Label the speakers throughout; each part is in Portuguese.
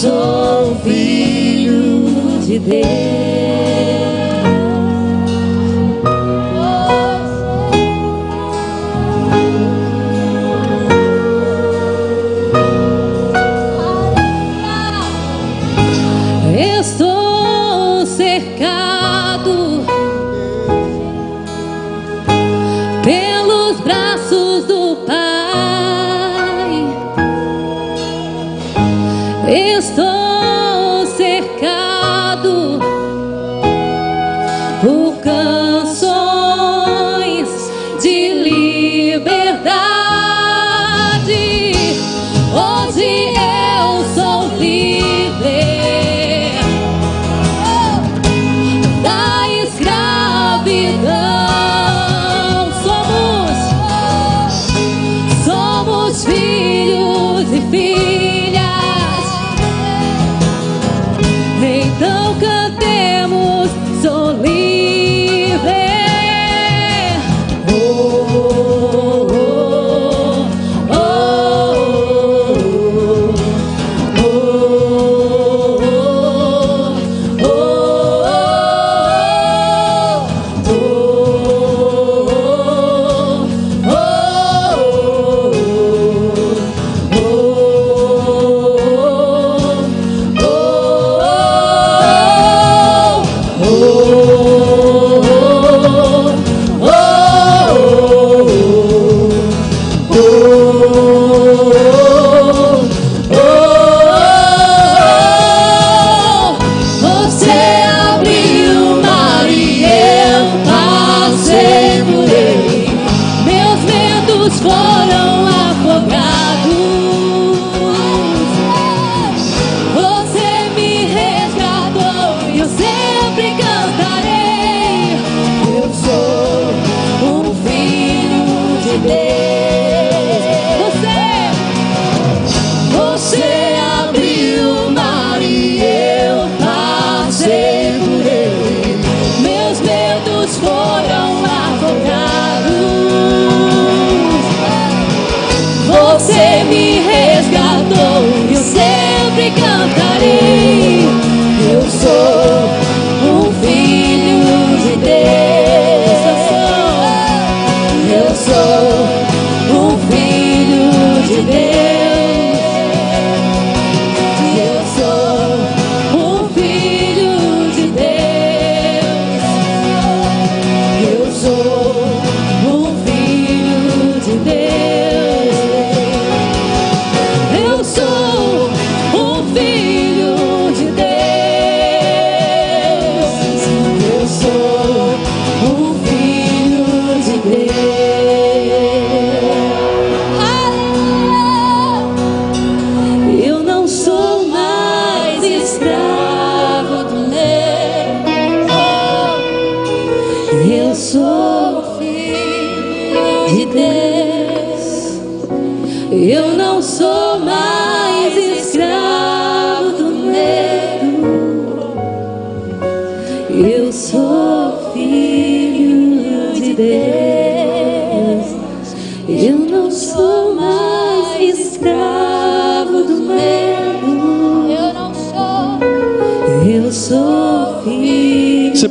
Speaker 1: sou filho de Deus.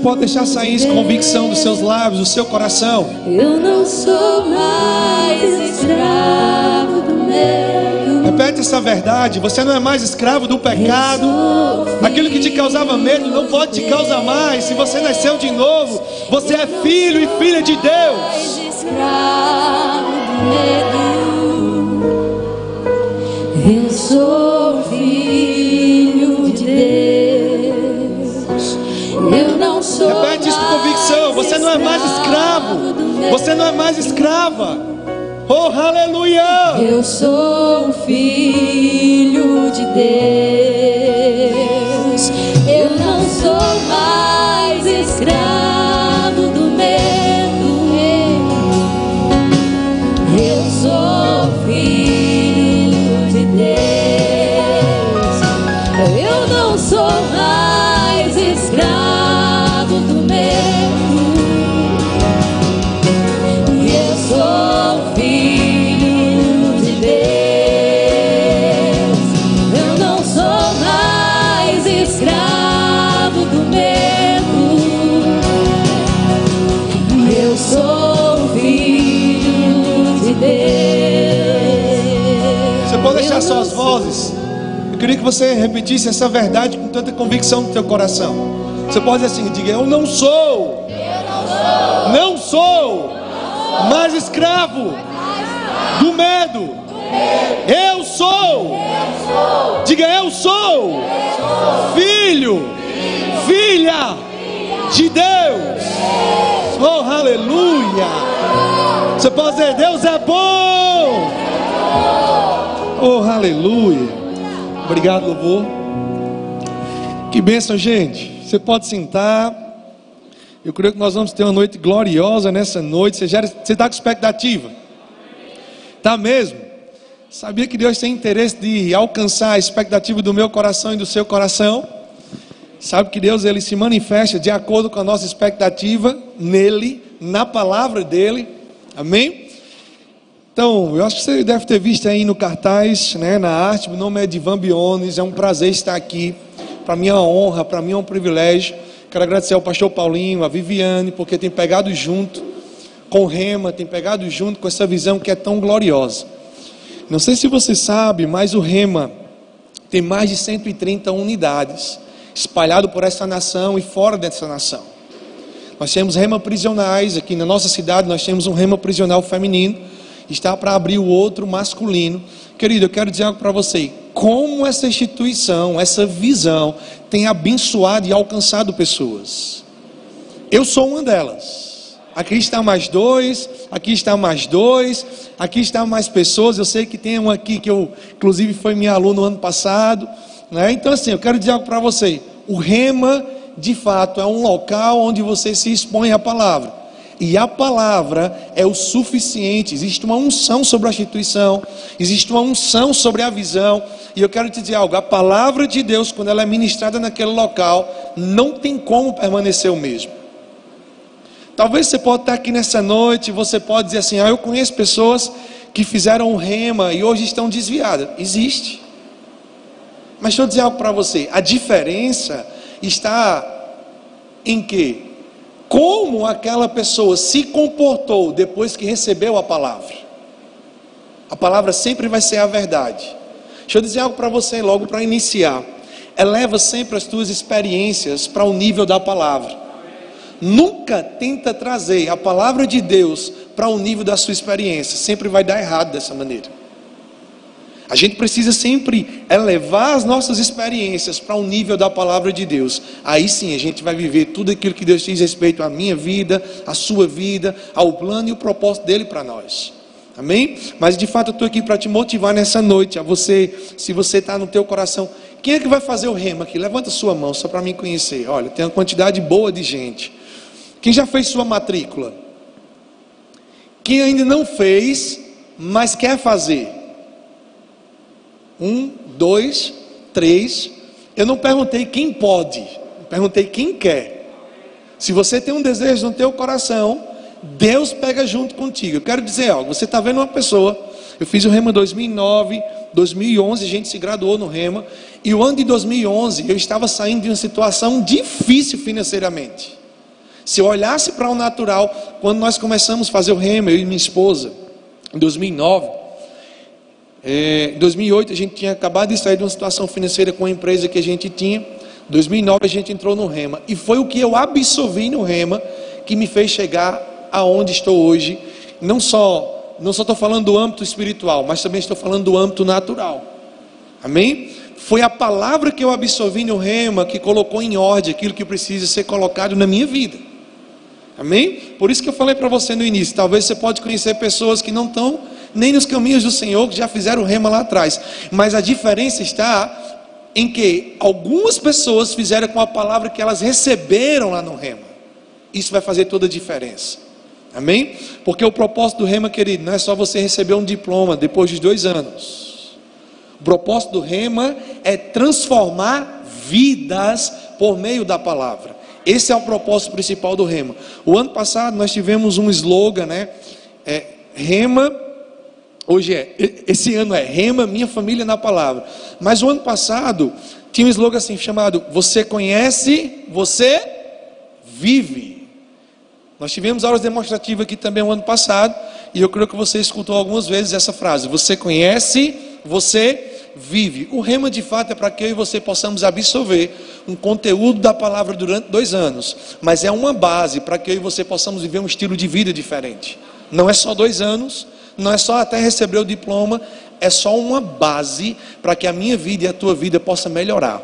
Speaker 2: pode deixar sair essa convicção dos seus lábios, do seu coração.
Speaker 1: Eu não sou mais escravo do medo.
Speaker 2: Repete essa verdade. Você não é mais escravo do pecado. Aquilo que te causava medo não pode te causar mais. Se você nasceu de novo, você é filho e filha de Deus.
Speaker 1: Escravo do medo. Eu sou não
Speaker 2: é mais escravo. Você não é mais escrava. Oh, aleluia!
Speaker 1: Eu sou um filho de Deus. Eu não sou mais escravo.
Speaker 2: Queria que você repetisse essa verdade com tanta convicção no teu coração. Você pode dizer assim, diga, eu não sou. Não sou. Mais escravo do medo. Eu sou. Diga, eu sou. Filho. Filha de Deus. Oh, aleluia. Você pode dizer, Deus é bom. Oh, aleluia. Obrigado, louvor. Que bênção, gente. Você pode sentar. Eu creio que nós vamos ter uma noite gloriosa nessa noite. Você está com expectativa? Tá mesmo? Sabia que Deus tem interesse de alcançar a expectativa do meu coração e do seu coração? Sabe que Deus ele se manifesta de acordo com a nossa expectativa nele, na palavra dele. Amém? Então, eu acho que você deve ter visto aí no cartaz, né, na arte, meu nome é Divan Biones, é um prazer estar aqui. Para mim é uma honra, para mim é um privilégio. Quero agradecer ao pastor Paulinho, a Viviane, porque tem pegado junto com o Rema, tem pegado junto com essa visão que é tão gloriosa. Não sei se você sabe, mas o Rema tem mais de 130 unidades espalhado por essa nação e fora dessa nação. Nós temos rema prisionais aqui na nossa cidade, nós temos um rema prisional feminino, está para abrir o outro masculino. Querido, eu quero dizer algo para você. Como essa instituição, essa visão tem abençoado e alcançado pessoas. Eu sou uma delas. Aqui está mais dois, aqui está mais dois, aqui está mais pessoas. Eu sei que tem um aqui que eu, inclusive, foi minha aluno no ano passado. Né? Então, assim, eu quero dizer algo para você. O rema, de fato, é um local onde você se expõe à palavra. E a palavra é o suficiente. Existe uma unção sobre a instituição, existe uma unção sobre a visão. E eu quero te dizer algo: a palavra de Deus, quando ela é ministrada naquele local, não tem como permanecer o mesmo. Talvez você pode estar aqui nessa noite, você pode dizer assim: ah, eu conheço pessoas que fizeram rema e hoje estão desviadas. Existe. Mas deixa eu dizer algo para você: a diferença está em que? Como aquela pessoa se comportou depois que recebeu a palavra. A palavra sempre vai ser a verdade. Deixa eu dizer algo para você logo para iniciar. Eleva sempre as tuas experiências para o nível da palavra. Nunca tenta trazer a palavra de Deus para o nível da sua experiência. Sempre vai dar errado dessa maneira. A gente precisa sempre elevar as nossas experiências para o um nível da palavra de Deus. Aí sim a gente vai viver tudo aquilo que Deus diz respeito à minha vida, à sua vida, ao plano e o propósito dele para nós. Amém? Mas de fato eu estou aqui para te motivar nessa noite. A você, se você está no teu coração, quem é que vai fazer o rema aqui? Levanta sua mão só para mim conhecer. Olha, tem uma quantidade boa de gente. Quem já fez sua matrícula? Quem ainda não fez, mas quer fazer? Um, dois, três. Eu não perguntei quem pode, perguntei quem quer. Se você tem um desejo no teu coração, Deus pega junto contigo. Eu quero dizer algo. Você está vendo uma pessoa. Eu fiz o Rema 2009, 2011 a gente se graduou no Rema. E o ano de 2011 eu estava saindo de uma situação difícil financeiramente. Se eu olhasse para o natural, quando nós começamos a fazer o Rema, eu e minha esposa, em 2009, é, em 2008 a gente tinha acabado de sair de uma situação financeira com a empresa que a gente tinha. Em 2009 a gente entrou no Rema e foi o que eu absorvi no Rema que me fez chegar aonde estou hoje. Não só não só estou falando do âmbito espiritual, mas também estou falando do âmbito natural. Amém? Foi a palavra que eu absorvi no Rema que colocou em ordem aquilo que precisa ser colocado na minha vida. Amém? Por isso que eu falei para você no início, talvez você pode conhecer pessoas que não estão nem nos caminhos do Senhor, que já fizeram rema lá atrás. Mas a diferença está em que algumas pessoas fizeram com a palavra que elas receberam lá no rema. Isso vai fazer toda a diferença. Amém? Porque o propósito do rema, querido, não é só você receber um diploma depois de dois anos. O propósito do rema é transformar vidas por meio da palavra. Esse é o propósito principal do rema. O ano passado nós tivemos um slogan, né? É, rema Hoje é, esse ano é Rema Minha Família na Palavra. Mas o ano passado tinha um slogan assim chamado Você conhece, você vive. Nós tivemos aulas demonstrativas aqui também o ano passado, e eu creio que você escutou algumas vezes essa frase: Você conhece, você vive. O rema de fato é para que eu e você possamos absorver um conteúdo da palavra durante dois anos, mas é uma base para que eu e você possamos viver um estilo de vida diferente. Não é só dois anos, não é só até receber o diploma, é só uma base para que a minha vida e a tua vida possa melhorar.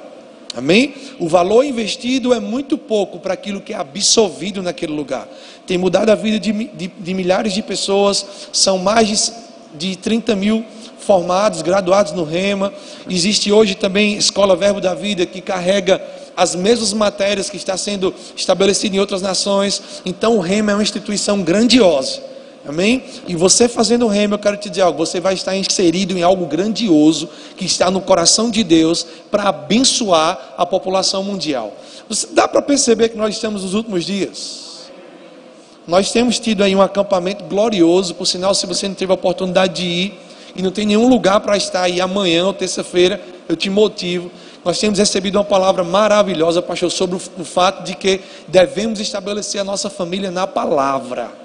Speaker 2: Amém? O valor investido é muito pouco para aquilo que é absorvido naquele lugar. Tem mudado a vida de, de, de milhares de pessoas, são mais de, de 30 mil formados, graduados no Rema. Existe hoje também Escola Verbo da Vida que carrega as mesmas matérias que está sendo estabelecida em outras nações. Então o Rema é uma instituição grandiosa. Amém? E você fazendo o Rema, eu quero te dizer algo, você vai estar inserido em algo grandioso que está no coração de Deus para abençoar a população mundial. Você, dá para perceber que nós estamos nos últimos dias? Nós temos tido aí um acampamento glorioso, por sinal, se você não teve a oportunidade de ir, e não tem nenhum lugar para estar aí amanhã ou terça-feira, eu te motivo. Nós temos recebido uma palavra maravilhosa, pastor, sobre o, o fato de que devemos estabelecer a nossa família na palavra.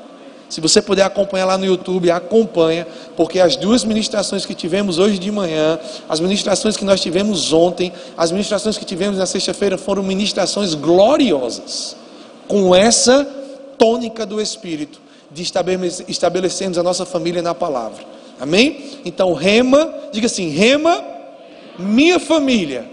Speaker 2: Se você puder acompanhar lá no YouTube, acompanha, porque as duas ministrações que tivemos hoje de manhã, as ministrações que nós tivemos ontem, as ministrações que tivemos na sexta-feira foram ministrações gloriosas, com essa tônica do Espírito, de estabelecermos a nossa família na palavra. Amém? Então, rema, diga assim: rema, minha família,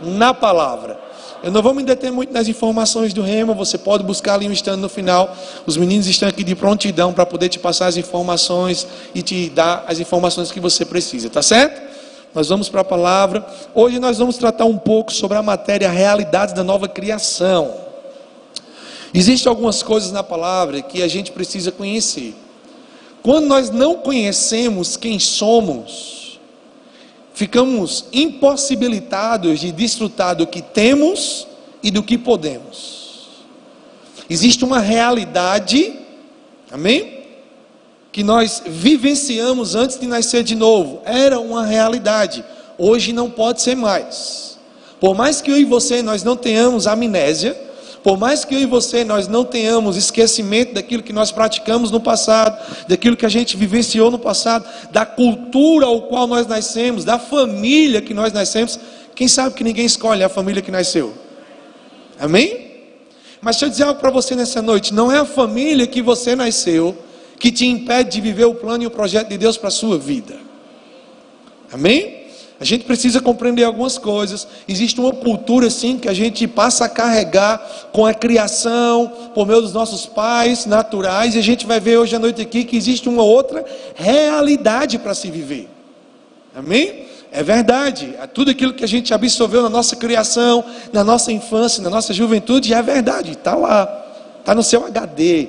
Speaker 2: na palavra. Eu não vou me deter muito nas informações do rema, você pode buscar ali um stand no final. Os meninos estão aqui de prontidão para poder te passar as informações e te dar as informações que você precisa, tá certo? Nós vamos para a palavra. Hoje nós vamos tratar um pouco sobre a matéria realidades da nova criação. Existem algumas coisas na palavra que a gente precisa conhecer. Quando nós não conhecemos quem somos, ficamos impossibilitados de desfrutar do que temos e do que podemos. Existe uma realidade, amém? Que nós vivenciamos antes de nascer de novo. Era uma realidade, hoje não pode ser mais. Por mais que eu e você nós não tenhamos amnésia, por mais que eu e você nós não tenhamos esquecimento daquilo que nós praticamos no passado, daquilo que a gente vivenciou no passado, da cultura ao qual nós nascemos, da família que nós nascemos, quem sabe que ninguém escolhe a família que nasceu? Amém? Mas deixa eu dizer algo para você nessa noite: não é a família que você nasceu que te impede de viver o plano e o projeto de Deus para a sua vida. Amém? A gente precisa compreender algumas coisas. Existe uma cultura assim que a gente passa a carregar com a criação, por meio dos nossos pais naturais, e a gente vai ver hoje à noite aqui que existe uma outra realidade para se viver. Amém? É verdade. É tudo aquilo que a gente absorveu na nossa criação, na nossa infância, na nossa juventude, é verdade. Está lá. Está no seu HD.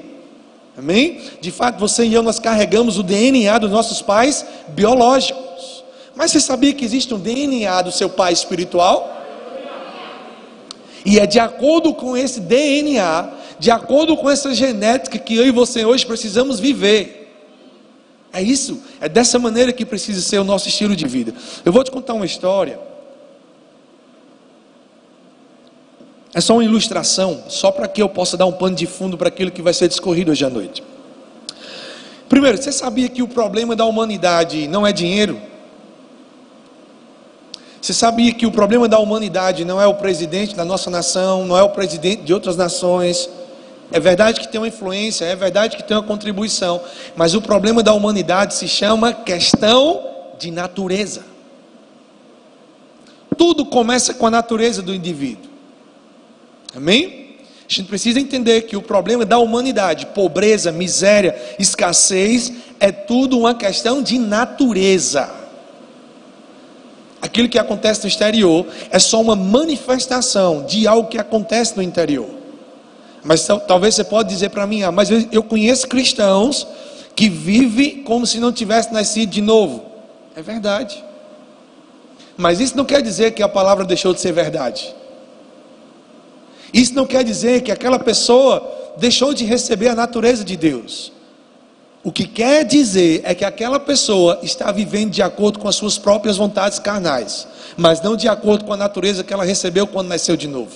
Speaker 2: Amém? De fato, você e eu, nós carregamos o DNA dos nossos pais biológicos. Mas você sabia que existe um DNA do seu pai espiritual? E é de acordo com esse DNA, de acordo com essa genética que eu e você hoje precisamos viver. É isso, é dessa maneira que precisa ser o nosso estilo de vida. Eu vou te contar uma história. É só uma ilustração, só para que eu possa dar um pano de fundo para aquilo que vai ser discorrido hoje à noite. Primeiro, você sabia que o problema da humanidade não é dinheiro? Você sabia que o problema da humanidade não é o presidente da nossa nação, não é o presidente de outras nações. É verdade que tem uma influência, é verdade que tem uma contribuição, mas o problema da humanidade se chama questão de natureza. Tudo começa com a natureza do indivíduo. Amém? A gente precisa entender que o problema da humanidade, pobreza, miséria, escassez, é tudo uma questão de natureza aquilo que acontece no exterior é só uma manifestação de algo que acontece no interior. Mas talvez você pode dizer para mim, ah, mas eu conheço cristãos que vivem como se não tivesse nascido de novo. É verdade. Mas isso não quer dizer que a palavra deixou de ser verdade. Isso não quer dizer que aquela pessoa deixou de receber a natureza de Deus. O que quer dizer é que aquela pessoa está vivendo de acordo com as suas próprias vontades carnais, mas não de acordo com a natureza que ela recebeu quando nasceu de novo.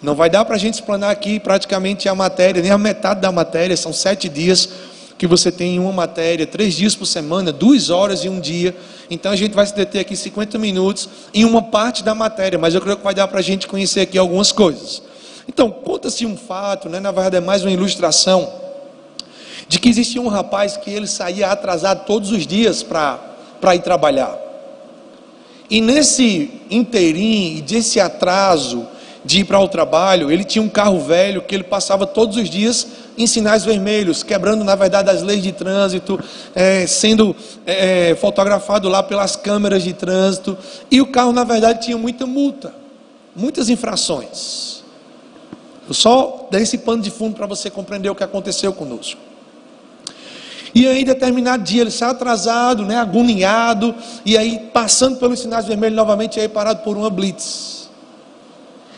Speaker 2: Não vai dar para a gente explanar aqui praticamente a matéria, nem a metade da matéria, são sete dias. que você tem uma matéria, três dias por semana, duas horas e um dia. Então a gente vai se deter aqui 50 minutos em uma parte da matéria, mas eu creio que vai dar para a gente conhecer aqui algumas coisas. Então, conta-se um fato, né? na verdade é mais uma ilustração, de que existia um rapaz que ele saía atrasado todos os dias para ir trabalhar. E nesse inteirinho, desse atraso de ir para o trabalho, ele tinha um carro velho que ele passava todos os dias em sinais vermelhos, quebrando, na verdade, as leis de trânsito, é, sendo é, é, fotografado lá pelas câmeras de trânsito. E o carro, na verdade, tinha muita multa, muitas infrações. Eu só dei esse pano de fundo para você compreender o que aconteceu conosco. E aí, determinado dia, ele sai atrasado, né, agoniado, e aí, passando pelos sinais vermelhos novamente, aí parado por uma blitz.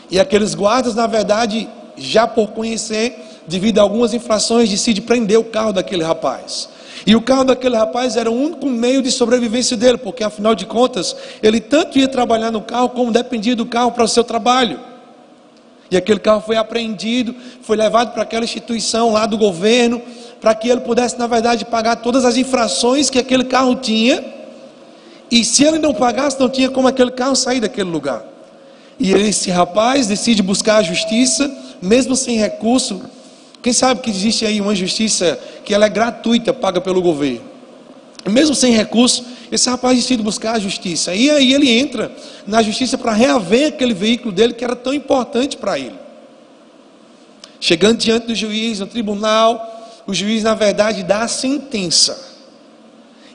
Speaker 2: E aqueles guardas, na verdade, já por conhecer, devido a algumas infrações, decide prender o carro daquele rapaz. E o carro daquele rapaz era o único meio de sobrevivência dele, porque afinal de contas, ele tanto ia trabalhar no carro como dependia do carro para o seu trabalho. E aquele carro foi apreendido, foi levado para aquela instituição lá do governo, para que ele pudesse, na verdade, pagar todas as infrações que aquele carro tinha. E se ele não pagasse, não tinha como aquele carro sair daquele lugar. E esse rapaz decide buscar a justiça, mesmo sem recurso, quem sabe que existe aí uma justiça que ela é gratuita, paga pelo governo. Mesmo sem recurso, esse rapaz decide buscar a justiça. E aí ele entra na justiça para reaver aquele veículo dele que era tão importante para ele. Chegando diante do juiz, no tribunal, o juiz, na verdade, dá a sentença.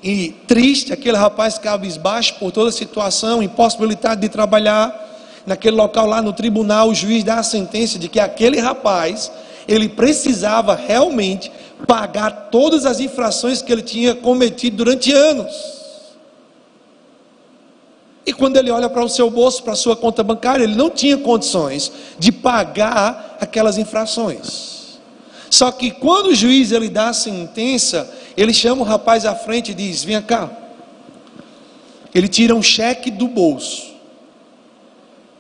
Speaker 2: E triste, aquele rapaz cabisbaixo por toda a situação, impossibilidade de trabalhar. Naquele local lá no tribunal, o juiz dá a sentença de que aquele rapaz ele precisava realmente pagar todas as infrações que ele tinha cometido durante anos. E quando ele olha para o seu bolso, para a sua conta bancária, ele não tinha condições de pagar aquelas infrações. Só que quando o juiz ele dá a sentença, ele chama o rapaz à frente e diz: "Vem cá". Ele tira um cheque do bolso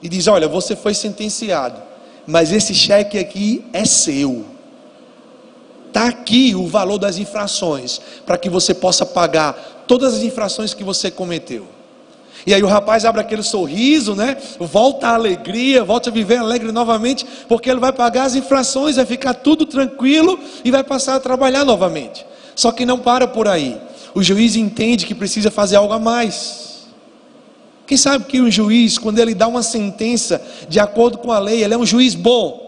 Speaker 2: e diz: "Olha, você foi sentenciado mas esse cheque aqui é seu. Está aqui o valor das infrações, para que você possa pagar todas as infrações que você cometeu. E aí o rapaz abre aquele sorriso, né? Volta à alegria, volta a viver alegre novamente, porque ele vai pagar as infrações, vai ficar tudo tranquilo e vai passar a trabalhar novamente. Só que não para por aí. O juiz entende que precisa fazer algo a mais. Quem sabe que um juiz, quando ele dá uma sentença de acordo com a lei, ele é um juiz bom.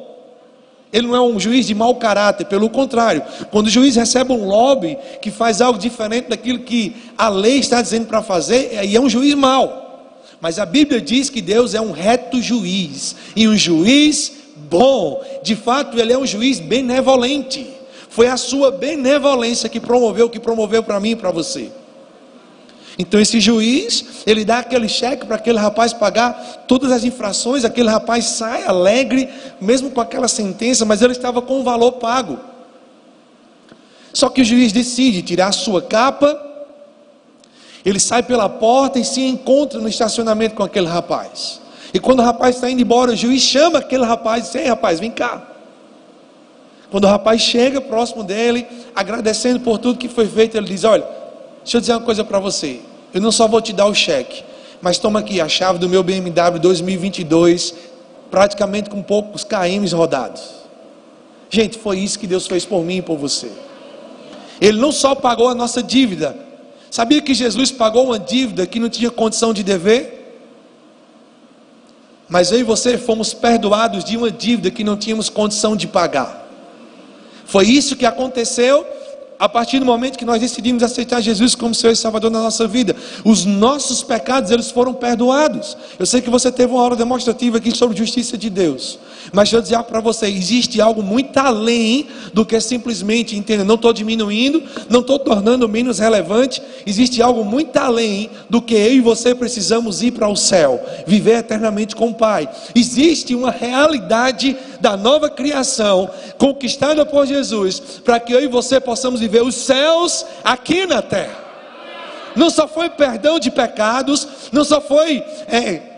Speaker 2: Ele não é um juiz de mau caráter, pelo contrário. Quando o juiz recebe um lobby que faz algo diferente daquilo que a lei está dizendo para fazer, aí é um juiz mau. Mas a Bíblia diz que Deus é um reto juiz e um juiz bom. De fato, ele é um juiz benevolente. Foi a sua benevolência que promoveu o que promoveu para mim e para você. Então esse juiz, ele dá aquele cheque para aquele rapaz pagar todas as infrações, aquele rapaz sai alegre, mesmo com aquela sentença, mas ele estava com o valor pago. Só que o juiz decide tirar a sua capa, ele sai pela porta e se encontra no estacionamento com aquele rapaz. E quando o rapaz está indo embora, o juiz chama aquele rapaz e diz: Ei, rapaz, vem cá. Quando o rapaz chega próximo dele, agradecendo por tudo que foi feito, ele diz: Olha, Deixa eu dizer uma coisa para você. Eu não só vou te dar o cheque, mas toma aqui a chave do meu BMW 2022, praticamente com poucos KMs rodados. Gente, foi isso que Deus fez por mim e por você. Ele não só pagou a nossa dívida. Sabia que Jesus pagou uma dívida que não tinha condição de dever? Mas eu e você fomos perdoados de uma dívida que não tínhamos condição de pagar. Foi isso que aconteceu a partir do momento que nós decidimos aceitar Jesus como Senhor e Salvador na nossa vida, os nossos pecados eles foram perdoados. Eu sei que você teve uma hora demonstrativa aqui sobre justiça de Deus, mas deixa eu dizer para você: existe algo muito além do que simplesmente entender. Não estou diminuindo, não estou tornando menos relevante. Existe algo muito além do que eu e você precisamos ir para o céu, viver eternamente com o Pai. Existe uma realidade da nova criação conquistada por Jesus, para que eu e você possamos viver os céus aqui na terra. Não só foi perdão de pecados, não só foi é,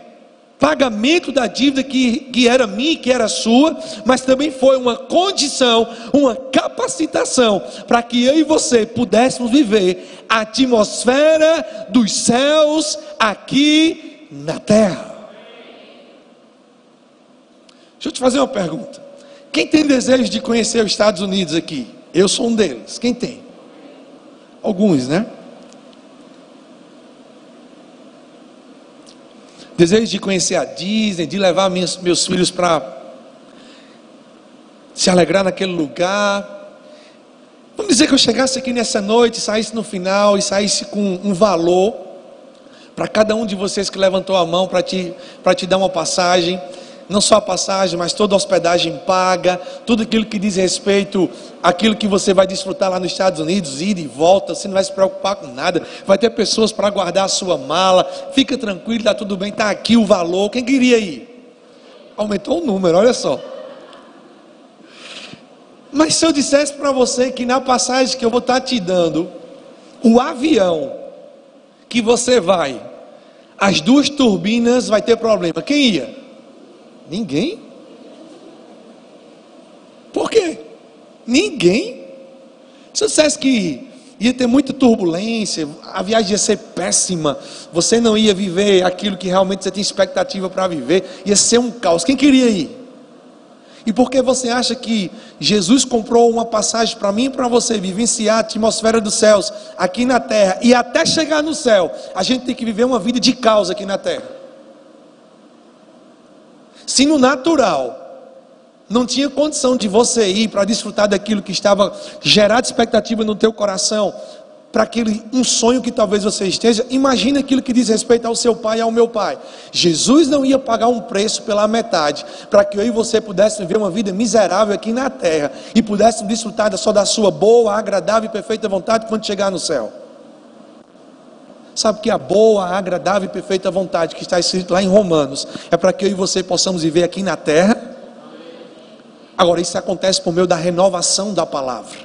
Speaker 2: pagamento da dívida que, que era minha, que era sua, mas também foi uma condição, uma capacitação para que eu e você pudéssemos viver a atmosfera dos céus aqui na terra. Deixa eu te fazer uma pergunta. Quem tem desejo de conhecer os Estados Unidos aqui? Eu sou um deles. Quem tem? Alguns, né? Desejo de conhecer a Disney, de levar meus, meus filhos para se alegrar naquele lugar. Vamos dizer que eu chegasse aqui nessa noite, saísse no final e saísse com um valor para cada um de vocês que levantou a mão para te, te dar uma passagem não só a passagem, mas toda a hospedagem paga, tudo aquilo que diz respeito àquilo que você vai desfrutar lá nos Estados Unidos, ir e volta, você não vai se preocupar com nada, vai ter pessoas para guardar a sua mala, fica tranquilo, está tudo bem, está aqui o valor, quem queria ir? Aumentou o número, olha só. Mas se eu dissesse para você que na passagem que eu vou estar tá te dando, o avião que você vai, as duas turbinas vai ter problema, quem ia? Ninguém. Por quê? Ninguém. Se eu dissesse que ia ter muita turbulência, a viagem ia ser péssima, você não ia viver aquilo que realmente você tinha expectativa para viver, ia ser um caos. Quem queria ir? E por que você acha que Jesus comprou uma passagem para mim e para você vivenciar a atmosfera dos céus aqui na terra e até chegar no céu, a gente tem que viver uma vida de caos aqui na terra? Se no natural não tinha condição de você ir para desfrutar daquilo que estava gerado expectativa no teu coração, para aquele um sonho que talvez você esteja, imagine aquilo que diz respeito ao seu pai e ao meu pai. Jesus não ia pagar um preço pela metade, para que eu e você pudéssemos viver uma vida miserável aqui na terra e pudéssemos desfrutar só da sua boa, agradável e perfeita vontade quando chegar no céu. Sabe que a boa, agradável e perfeita vontade que está escrito lá em Romanos é para que eu e você possamos viver aqui na terra. Agora, isso acontece por meio da renovação da palavra.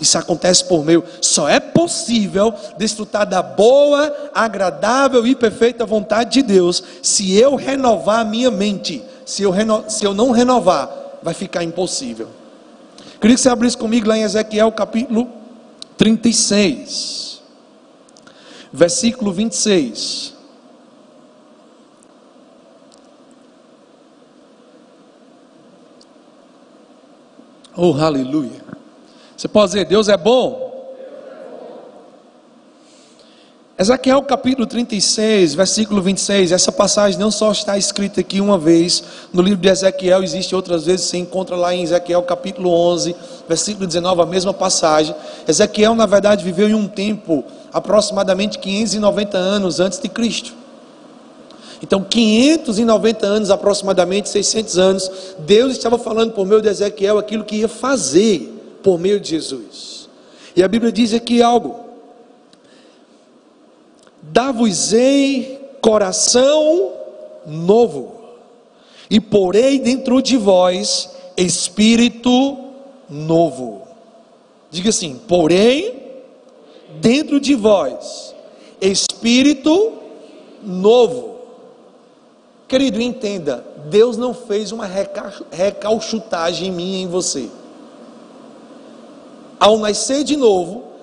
Speaker 2: Isso acontece por meio, só é possível desfrutar da boa, agradável e perfeita vontade de Deus se eu renovar a minha mente. Se eu, reno, se eu não renovar, vai ficar impossível. Queria que você abrisse comigo lá em Ezequiel capítulo 36 versículo 26. Oh, aleluia. Você pode dizer, Deus é bom. Ezequiel capítulo 36, versículo 26. Essa passagem não só está escrita aqui uma vez, no livro de Ezequiel, existe outras vezes, você encontra lá em Ezequiel capítulo 11, versículo 19, a mesma passagem. Ezequiel, na verdade, viveu em um tempo aproximadamente 590 anos antes de Cristo. Então, 590 anos, aproximadamente 600 anos, Deus estava falando por meio de Ezequiel aquilo que ia fazer por meio de Jesus. E a Bíblia diz aqui algo: Dá-vos-ei coração novo, e porei dentro de vós espírito novo. Diga assim: porém dentro de vós espírito novo. Querido, entenda: Deus não fez uma recalchutagem em mim e em você. Ao nascer de novo,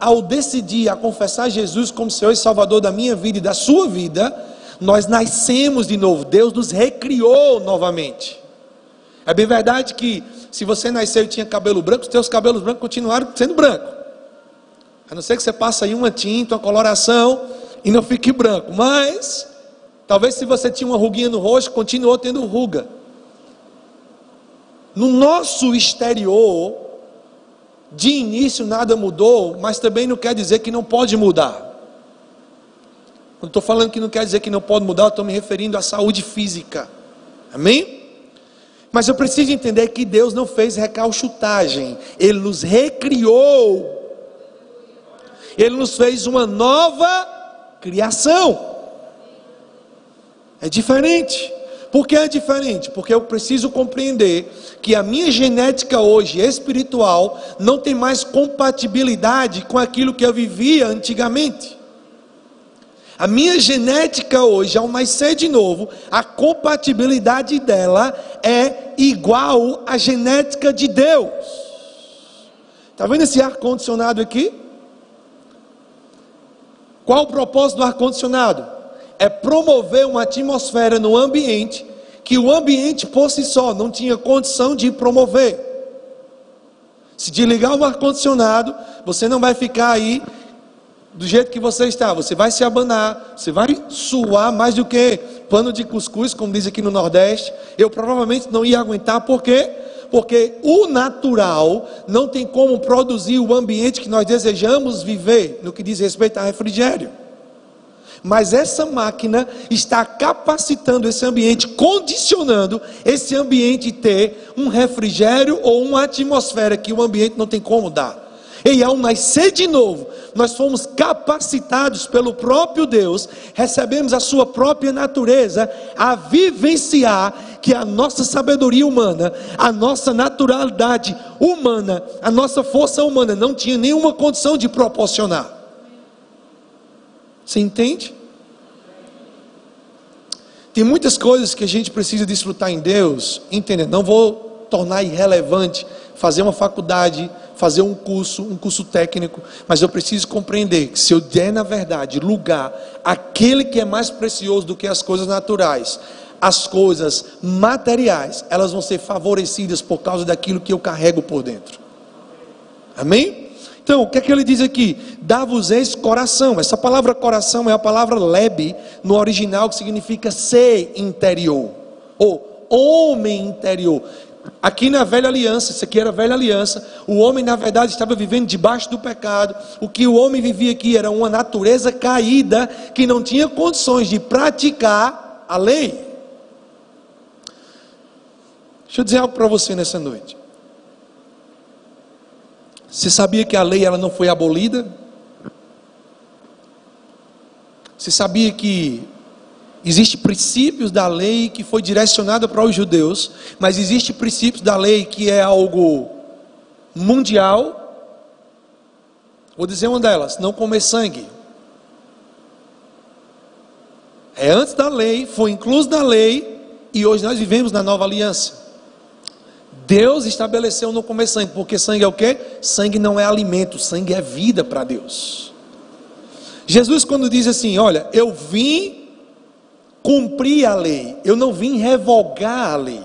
Speaker 2: ao decidir a confessar Jesus como Senhor e Salvador da minha vida e da sua vida, nós nascemos de novo. Deus nos recriou novamente. É bem verdade que se você nasceu e tinha cabelo branco, os teus cabelos brancos continuaram sendo brancos. A não ser que você passe aí uma tinta, uma coloração e não fique branco. Mas, talvez se você tinha uma ruguinha no rosto, continuou tendo ruga. No nosso exterior, de início nada mudou, mas também não quer dizer que não pode mudar. Quando estou falando que não quer dizer que não pode mudar, estou me referindo à saúde física. Amém? Mas eu preciso entender que Deus não fez recalchutagem, Ele nos recriou ele nos fez uma nova criação. É diferente. Por que é diferente? Porque eu preciso compreender que a minha genética hoje espiritual não tem mais compatibilidade com aquilo que eu vivia antigamente. A minha genética hoje, ao nascer de novo, a compatibilidade dela é igual à genética de Deus. Está vendo esse ar-condicionado aqui? Qual o propósito do ar-condicionado? É promover uma atmosfera no ambiente que o ambiente por si só não tinha condição de promover. Se desligar o ar-condicionado, você não vai ficar aí do jeito que você está. Você vai se abanar, você vai suar mais do que pano de cuscuz, como diz aqui no Nordeste. Eu provavelmente não ia aguentar, por quê? Porque o natural não tem como produzir o ambiente que nós desejamos viver no que diz respeito a refrigério. Mas essa máquina está capacitando esse ambiente, condicionando esse ambiente ter um refrigério ou uma atmosfera que o ambiente não tem como dar. E ao nascer de novo, nós fomos capacitados pelo próprio Deus, recebemos a sua própria natureza a vivenciar que a nossa sabedoria humana, a nossa naturalidade humana, a nossa força humana não tinha nenhuma condição de proporcionar. Você entende? Tem muitas coisas que a gente precisa desfrutar em Deus, entender. Não vou tornar irrelevante fazer uma faculdade, fazer um curso, um curso técnico, mas eu preciso compreender que se eu der na verdade lugar aquele que é mais precioso do que as coisas naturais, as coisas materiais, elas vão ser favorecidas por causa daquilo que eu carrego por dentro. Amém? Então, o que é que ele diz aqui? Dá-vos coração. Essa palavra coração é a palavra lebe no original que significa ser interior ou homem interior. Aqui na velha aliança, isso aqui era a velha aliança, o homem na verdade estava vivendo debaixo do pecado. O que o homem vivia aqui era uma natureza caída que não tinha condições de praticar a lei. Deixa eu dizer algo para você nessa noite. Você sabia que a lei ela não foi abolida? Você sabia que existe princípios da lei que foi direcionada para os judeus, mas existe princípios da lei que é algo mundial? Vou dizer uma delas: não comer sangue. É antes da lei, foi incluso na lei, e hoje nós vivemos na nova aliança. Deus estabeleceu não comer sangue, porque sangue é o que? Sangue não é alimento, sangue é vida para Deus. Jesus, quando diz assim: Olha, eu vim cumprir a lei, eu não vim revogar a lei,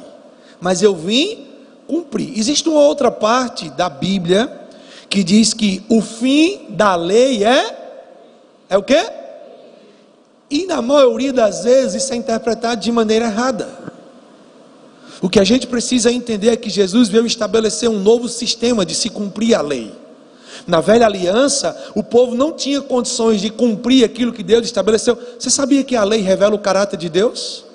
Speaker 2: mas eu vim cumprir. Existe uma outra parte da Bíblia que diz que o fim da lei é é o quê? E na maioria das vezes isso é interpretado de maneira errada. O que a gente precisa entender é que Jesus veio estabelecer um novo sistema de se cumprir a lei. Na velha aliança, o povo não tinha condições de cumprir aquilo que Deus estabeleceu. Você sabia que a lei revela o caráter de Deus?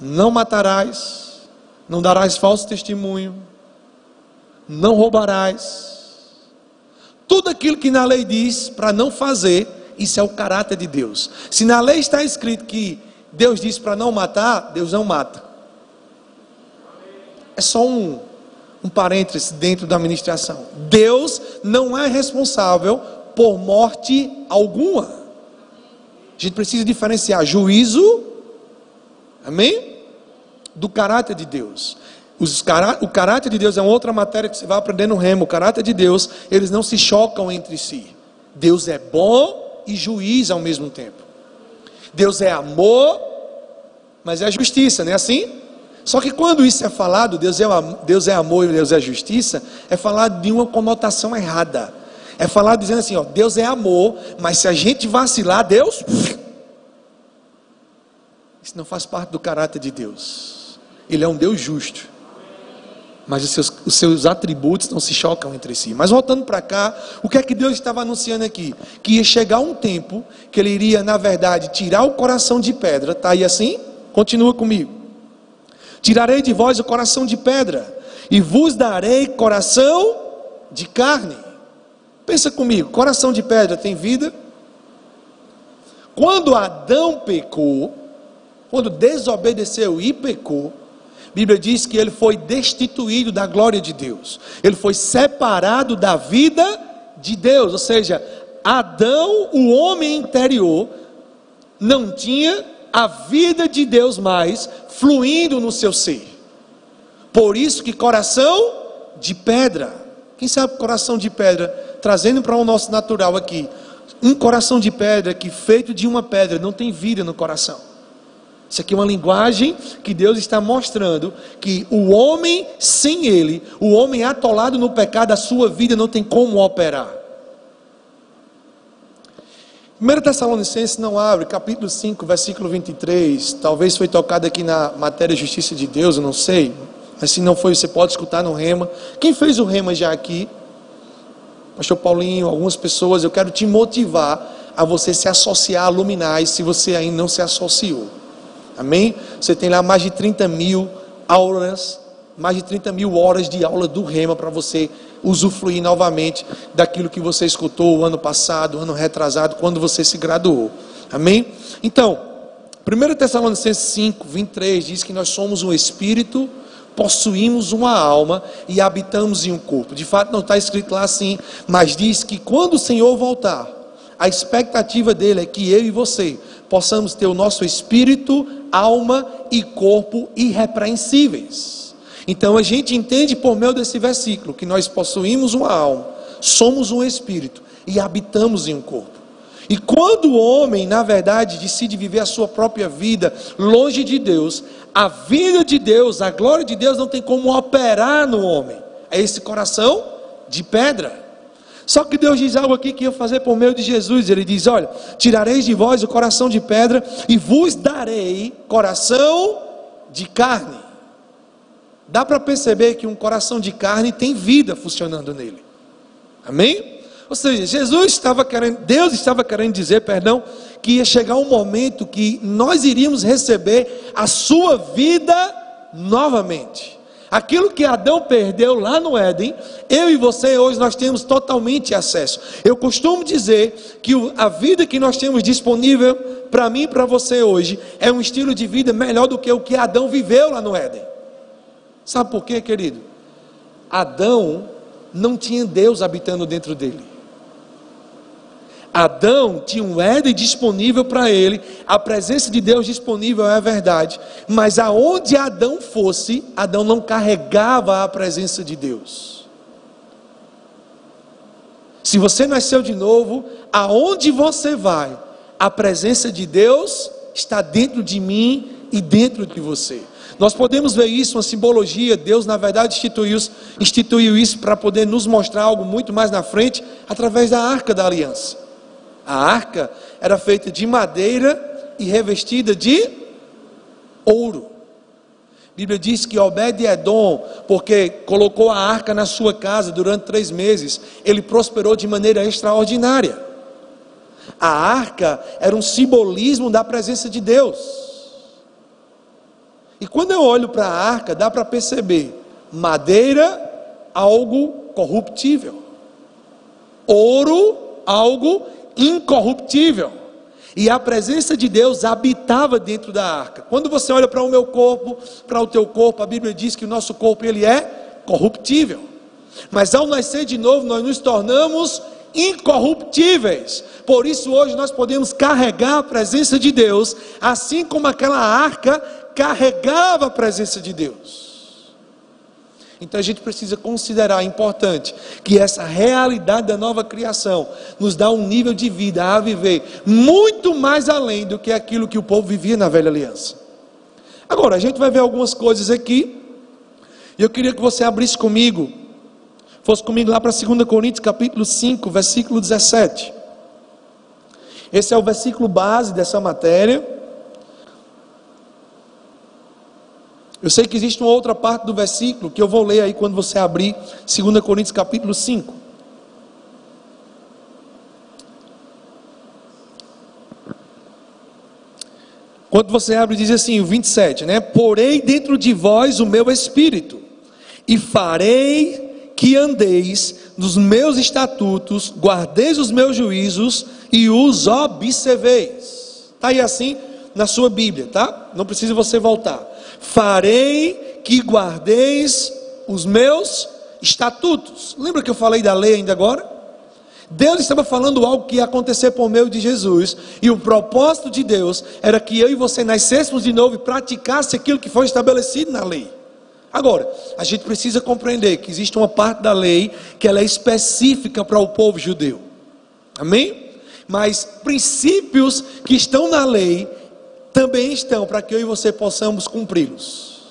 Speaker 2: Não matarás, não darás falso testemunho, não roubarás. Tudo aquilo que na lei diz para não fazer, isso é o caráter de Deus. Se na lei está escrito que Deus disse para não matar, Deus não mata. É só um, um parêntese dentro da administração. Deus não é responsável por morte alguma. A gente precisa diferenciar juízo, amém? Do caráter de Deus. Os, o caráter de Deus é outra matéria que você vai aprender no remo. O caráter de Deus, eles não se chocam entre si. Deus é bom e juiz ao mesmo tempo. Deus é amor, mas é justiça, não é assim? Só que quando isso é falado, Deus é, Deus é amor e Deus é justiça, é falado de uma conotação errada. É falado dizendo assim, ó, Deus é amor, mas se a gente vacilar, Deus. Isso não faz parte do caráter de Deus. Ele é um Deus justo mas os seus, os seus atributos não se chocam entre si. Mas voltando para cá, o que é que Deus estava anunciando aqui? Que ia chegar um tempo que ele iria, na verdade, tirar o coração de pedra, tá aí assim? Continua comigo. Tirarei de vós o coração de pedra e vos darei coração de carne. Pensa comigo, coração de pedra tem vida? Quando Adão pecou, quando desobedeceu e pecou, Bíblia diz que ele foi destituído da glória de Deus, ele foi separado da vida de Deus, ou seja, Adão, o homem interior, não tinha a vida de Deus mais fluindo no seu ser. Por isso que coração de pedra. Quem sabe coração de pedra, trazendo para o nosso natural aqui, um coração de pedra que feito de uma pedra não tem vida no coração. Isso aqui é uma linguagem que Deus está mostrando que o homem sem ele, o homem atolado no pecado, a sua vida não tem como operar. 1 Tessalonicenses não abre, capítulo 5, versículo 23. Talvez foi tocado aqui na matéria Justiça de Deus, eu não sei. Mas se não foi, você pode escutar no Rema. Quem fez o Rema já aqui? Pastor Paulinho, algumas pessoas, eu quero te motivar a você se associar a Luminais se você ainda não se associou. Amém? Você tem lá mais de 30 mil aulas, mais de 30 mil horas de aula do Rema para você usufruir novamente daquilo que você escutou o ano passado, o ano retrasado, quando você se graduou. Amém? Então, 1 Tessalonicenses 5, 23 diz que nós somos um espírito, possuímos uma alma e habitamos em um corpo. De fato, não está escrito lá assim, mas diz que quando o Senhor voltar, a expectativa dele é que eu e você possamos ter o nosso espírito, alma e corpo irrepreensíveis. Então a gente entende por meio desse versículo que nós possuímos uma alma, somos um espírito e habitamos em um corpo. E quando o homem, na verdade, decide viver a sua própria vida longe de Deus, a vida de Deus, a glória de Deus não tem como operar no homem. É esse coração de pedra. Só que Deus diz algo aqui que ia fazer por meio de Jesus. Ele diz: Olha, tirareis de vós o coração de pedra e vos darei coração de carne dá para perceber que um coração de carne tem vida funcionando nele. Amém? Ou seja, Jesus estava querendo, Deus estava querendo dizer, perdão, que ia chegar um momento que nós iríamos receber a sua vida novamente. Aquilo que Adão perdeu lá no Éden, eu e você hoje nós temos totalmente acesso. Eu costumo dizer que a vida que nós temos disponível para mim e para você hoje é um estilo de vida melhor do que o que Adão viveu lá no Éden. Sabe por quê, querido? Adão não tinha Deus habitando dentro dele. Adão tinha um Éden disponível para ele, a presença de Deus disponível é verdade, mas aonde Adão fosse, Adão não carregava a presença de Deus. Se você nasceu de novo, aonde você vai, a presença de Deus está dentro de mim e dentro de você. Nós podemos ver isso, uma simbologia. Deus, na verdade, instituiu, instituiu isso para poder nos mostrar algo muito mais na frente, através da arca da aliança. A arca era feita de madeira e revestida de ouro. A Bíblia diz que Obed-Edom, porque colocou a arca na sua casa durante três meses, ele prosperou de maneira extraordinária. A arca era um simbolismo da presença de Deus. E quando eu olho para a arca, dá para perceber: madeira, algo corruptível, ouro, algo incorruptível. E a presença de Deus habitava dentro da arca. Quando você olha para o meu corpo, para o teu corpo, a Bíblia diz que o nosso corpo ele é corruptível. Mas ao nascer de novo, nós nos tornamos incorruptíveis. Por isso hoje nós podemos carregar a presença de Deus, assim como aquela arca carregava a presença de Deus. Então a gente precisa considerar importante que essa realidade da nova criação nos dá um nível de vida a viver muito mais além do que aquilo que o povo vivia na velha aliança. Agora, a gente vai ver algumas coisas aqui. E eu queria que você abrisse comigo, fosse comigo lá para 2 Coríntios capítulo 5, versículo 17. Esse é o versículo base dessa matéria. Eu sei que existe uma outra parte do versículo que eu vou ler aí quando você abrir 2 Coríntios capítulo 5. Quando você abre, diz assim, o 27, né? Porei dentro de vós o meu espírito, e farei que andeis nos meus estatutos, guardeis os meus juízos e os observeis. Está aí assim na sua Bíblia, tá? Não precisa você voltar farei que guardeis os meus estatutos. Lembra que eu falei da lei ainda agora? Deus estava falando algo que ia acontecer por meio de Jesus, e o propósito de Deus era que eu e você nascêssemos de novo e praticasse aquilo que foi estabelecido na lei. Agora, a gente precisa compreender que existe uma parte da lei que ela é específica para o povo judeu. Amém? Mas princípios que estão na lei também estão para que eu e você possamos cumpri-los.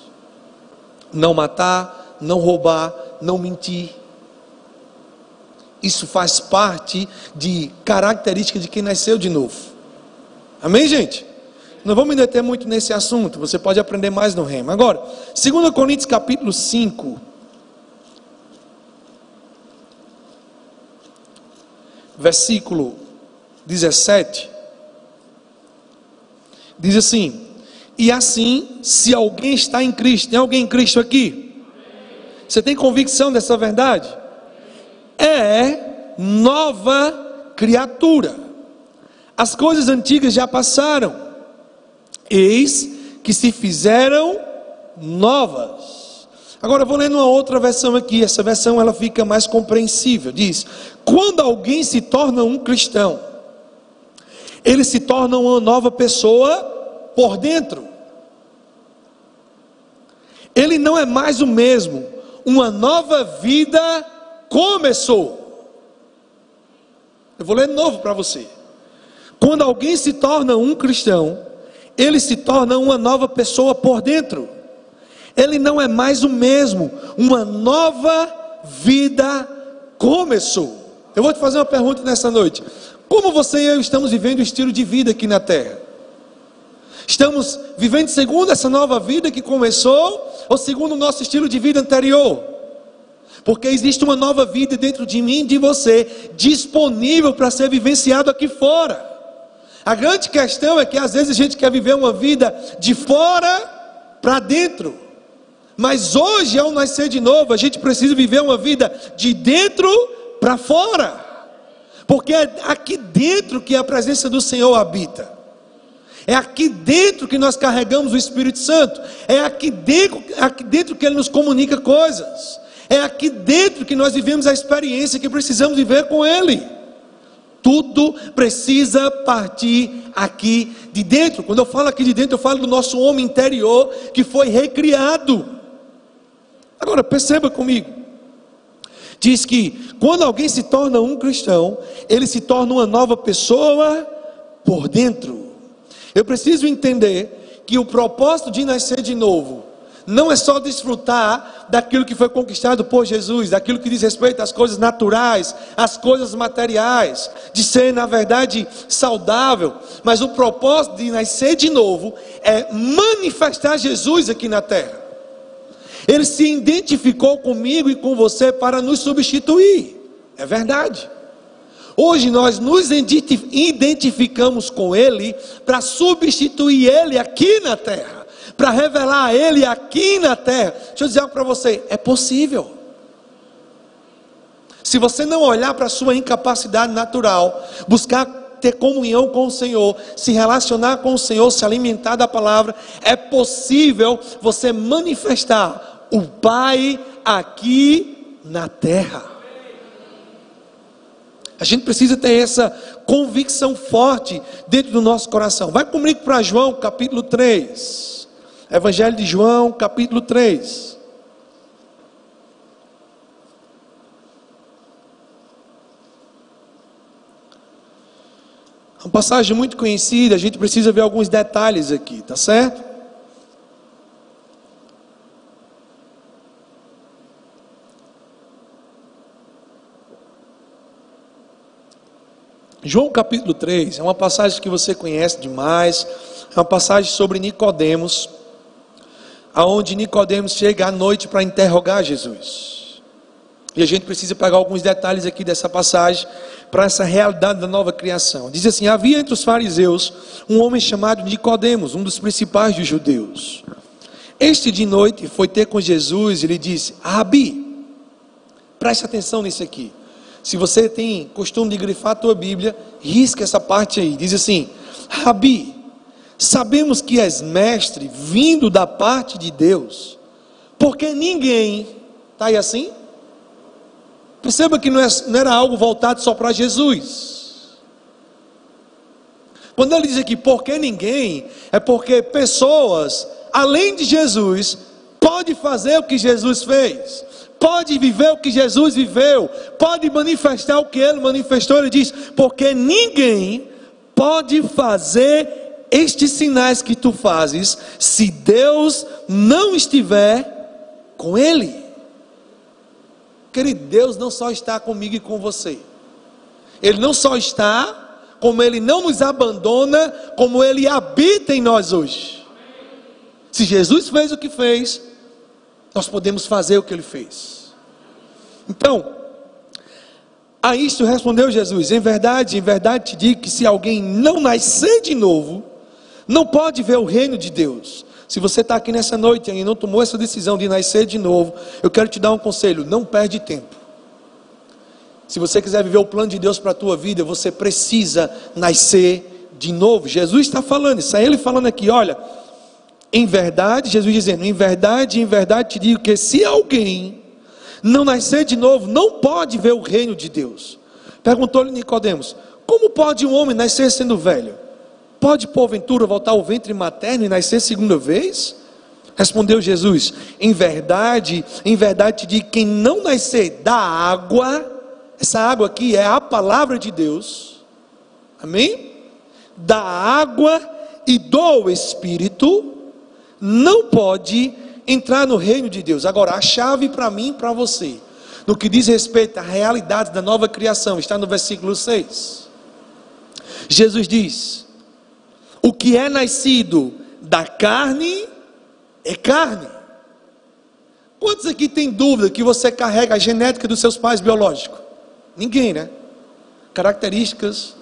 Speaker 2: Não matar, não roubar, não mentir. Isso faz parte de característica de quem nasceu de novo. Amém, gente? Não vamos me deter muito nesse assunto, você pode aprender mais no rema. Agora, 2 Coríntios capítulo 5. Versículo 17. Diz assim: E assim, se alguém está em Cristo, tem alguém em Cristo aqui? Você tem convicção dessa verdade? É nova criatura. As coisas antigas já passaram eis que se fizeram novas. Agora eu vou ler uma outra versão aqui, essa versão ela fica mais compreensível. Diz: Quando alguém se torna um cristão, ele se torna uma nova pessoa por dentro. Ele não é mais o mesmo, uma nova vida começou. Eu vou ler de novo para você. Quando alguém se torna um cristão, ele se torna uma nova pessoa por dentro. Ele não é mais o mesmo, uma nova vida começou. Eu vou te fazer uma pergunta nessa noite. Como você e eu estamos vivendo o estilo de vida aqui na terra? Estamos vivendo segundo essa nova vida que começou ou segundo o nosso estilo de vida anterior? Porque existe uma nova vida dentro de mim e de você, disponível para ser vivenciado aqui fora. A grande questão é que às vezes a gente quer viver uma vida de fora para dentro. Mas hoje, ao nascer de novo, a gente precisa viver uma vida de dentro para fora. Porque é aqui dentro que a presença do Senhor habita. É aqui dentro que nós carregamos o Espírito Santo. É aqui dentro, aqui dentro que Ele nos comunica coisas. É aqui dentro que nós vivemos a experiência que precisamos viver com Ele. Tudo precisa partir aqui de dentro. Quando eu falo aqui de dentro, eu falo do nosso homem interior que foi recriado. Agora, perceba comigo. Diz que quando alguém se torna um cristão, ele se torna uma nova pessoa por dentro. Eu preciso entender que o propósito de nascer de novo não é só desfrutar daquilo que foi conquistado por Jesus, daquilo que diz respeito às coisas naturais, às coisas materiais, de ser, na verdade, saudável, mas o propósito de nascer de novo é manifestar Jesus aqui na terra. Ele se identificou comigo e com você para nos substituir, é verdade. Hoje nós nos identificamos com Ele para substituir Ele aqui na terra para revelar a Ele aqui na terra. Deixa eu dizer algo para você: é possível. Se você não olhar para a sua incapacidade natural, buscar ter comunhão com o Senhor, se relacionar com o Senhor, se alimentar da palavra, é possível você manifestar o Pai aqui na terra. A gente precisa ter essa convicção forte dentro do nosso coração. Vai comigo para João capítulo 3. Evangelho de João, capítulo 3. Uma passagem muito conhecida, a gente precisa ver alguns detalhes aqui, tá certo? João capítulo 3 é uma passagem que você conhece demais, é uma passagem sobre Nicodemos aonde Nicodemos chega à noite para interrogar Jesus. E a gente precisa pegar alguns detalhes aqui dessa passagem para essa realidade da nova criação. Diz assim: havia entre os fariseus um homem chamado Nicodemos, um dos principais dos judeus. Este de noite foi ter com Jesus e lhe disse: Rabi, preste atenção nisso aqui. Se você tem costume de grifar a tua Bíblia, risca essa parte aí. Diz assim: Rabi, Sabemos que és mestre vindo da parte de Deus, porque ninguém, está aí assim? Perceba que não, é, não era algo voltado só para Jesus. Quando ele diz aqui, porque ninguém, é porque pessoas, além de Jesus, pode fazer o que Jesus fez, pode viver o que Jesus viveu, pode manifestar o que ele manifestou. Ele diz, porque ninguém pode fazer estes sinais que tu fazes se Deus não estiver com ele. Querido, Deus não só está comigo e com você. Ele não só está, como Ele não nos abandona, como Ele habita em nós hoje. Se Jesus fez o que fez, nós podemos fazer o que Ele fez. Então, a isto respondeu Jesus: Em verdade, em verdade te digo que se alguém não nascer de novo, não pode ver o reino de Deus. Se você está aqui nessa noite e não tomou essa decisão de nascer de novo, eu quero te dar um conselho: não perde tempo. Se você quiser viver o plano de Deus para a tua vida, você precisa nascer de novo. Jesus está falando, isso é Ele falando aqui, olha. Em verdade, Jesus dizendo, em verdade, em verdade te digo que se alguém não nascer de novo, não pode ver o reino de Deus. Perguntou-lhe Nicodemos: Como pode um homem nascer sendo velho? Pode porventura voltar ao ventre materno e nascer segunda vez? Respondeu Jesus: Em verdade, em verdade te digo: quem não nascer da água, essa água aqui é a palavra de Deus, amém? Da água e do Espírito, não pode entrar no reino de Deus. Agora, a chave para mim e para você, no que diz respeito à realidade da nova criação, está no versículo 6. Jesus diz: o que é nascido da carne é carne. Quantos aqui tem dúvida que você carrega a genética dos seus pais biológicos? Ninguém, né? Características.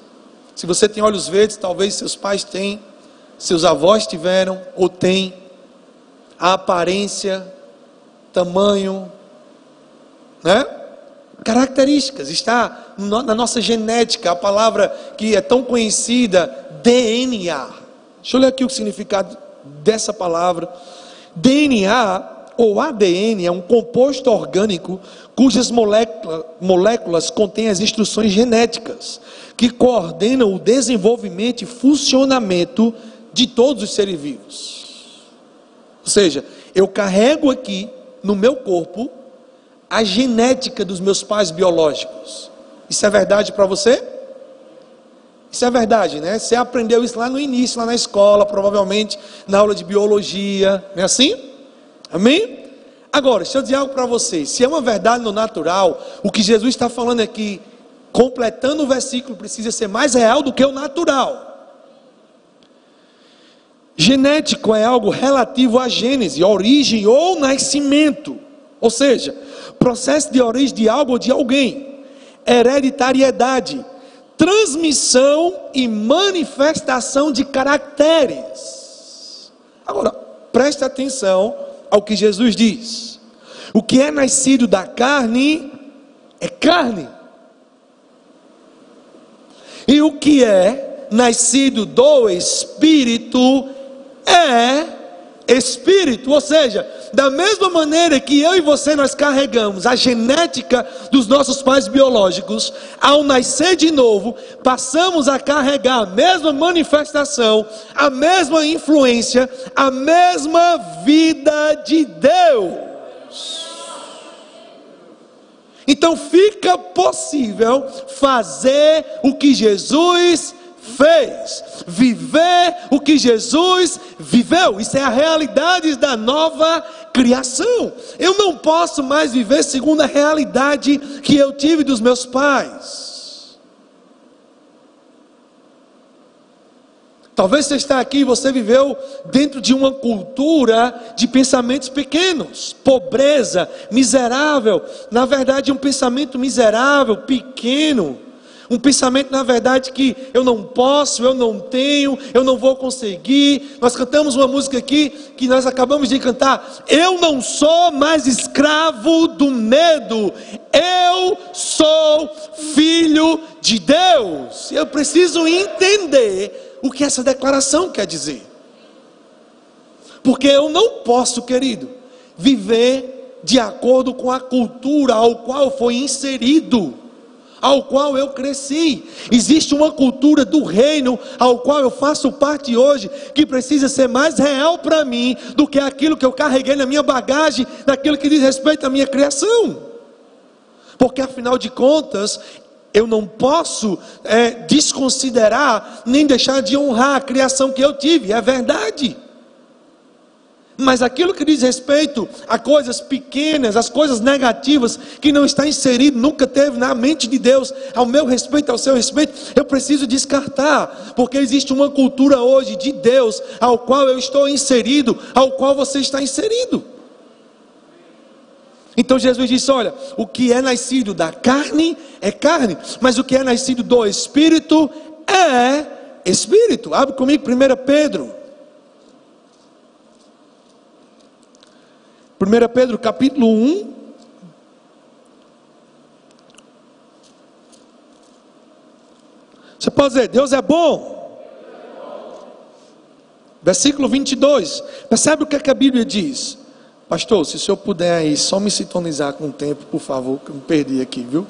Speaker 2: Se você tem olhos verdes, talvez seus pais têm, seus avós tiveram ou têm. A aparência, tamanho, né? Características, está na nossa genética, a palavra que é tão conhecida, DNA. Deixa eu ler aqui o significado dessa palavra. DNA ou ADN é um composto orgânico cujas moléculas contêm as instruções genéticas que coordenam o desenvolvimento e funcionamento de todos os seres vivos. Ou seja, eu carrego aqui no meu corpo a genética dos meus pais biológicos. Isso é verdade para você? Isso é verdade, né? Você aprendeu isso lá no início, lá na escola, provavelmente na aula de biologia, não é assim? Amém? Agora, deixa eu dizer algo para vocês. Se é uma verdade no natural, o que Jesus está falando aqui, completando o versículo, precisa ser mais real do que o natural. Genético é algo relativo à gênese, origem ou nascimento. Ou seja, processo de origem de algo ou de alguém. Hereditariedade transmissão e manifestação de caracteres. Agora, preste atenção ao que Jesus diz: o que é nascido da carne é carne, e o que é nascido do espírito é espírito, ou seja, da mesma maneira que eu e você nós carregamos a genética dos nossos pais biológicos, ao nascer de novo, passamos a carregar a mesma manifestação, a mesma influência, a mesma vida de Deus. Então fica possível fazer o que Jesus fez, viver o que Jesus viveu. Isso é a realidade da nova criação. Eu não posso mais viver segundo a realidade que eu tive dos meus pais. Talvez você está aqui e você viveu dentro de uma cultura de pensamentos pequenos, pobreza, miserável. Na verdade, um pensamento miserável, pequeno um pensamento, na verdade, que eu não posso, eu não tenho, eu não vou conseguir. Nós cantamos uma música aqui que nós acabamos de cantar. Eu não sou mais escravo do medo, eu sou filho de Deus. Eu preciso entender o que essa declaração quer dizer. Porque eu não posso, querido, viver de acordo com a cultura ao qual foi inserido, ao qual eu cresci. Existe uma cultura do reino ao qual eu faço parte hoje, que precisa ser mais real para mim do que aquilo que eu carreguei na minha bagagem, naquilo que diz respeito à minha criação. Porque afinal de contas, eu não posso é, desconsiderar nem deixar de honrar a criação que eu tive, é verdade. Mas aquilo que diz respeito a coisas pequenas, as coisas negativas, que não está inserido, nunca teve na mente de Deus, ao meu respeito, ao seu respeito, eu preciso descartar, porque existe uma cultura hoje de Deus, ao qual eu estou inserido, ao qual você está inserido. Então Jesus disse: Olha, o que é nascido da carne é carne, mas o que é nascido do Espírito é Espírito. Abre comigo 1 Pedro 1 Pedro capítulo 1. Você pode dizer, Deus é bom. Versículo 22. Percebe o que, é que a Bíblia diz? Pastor, se o senhor puder aí só me sintonizar com o tempo, por favor, que eu me perdi aqui, viu?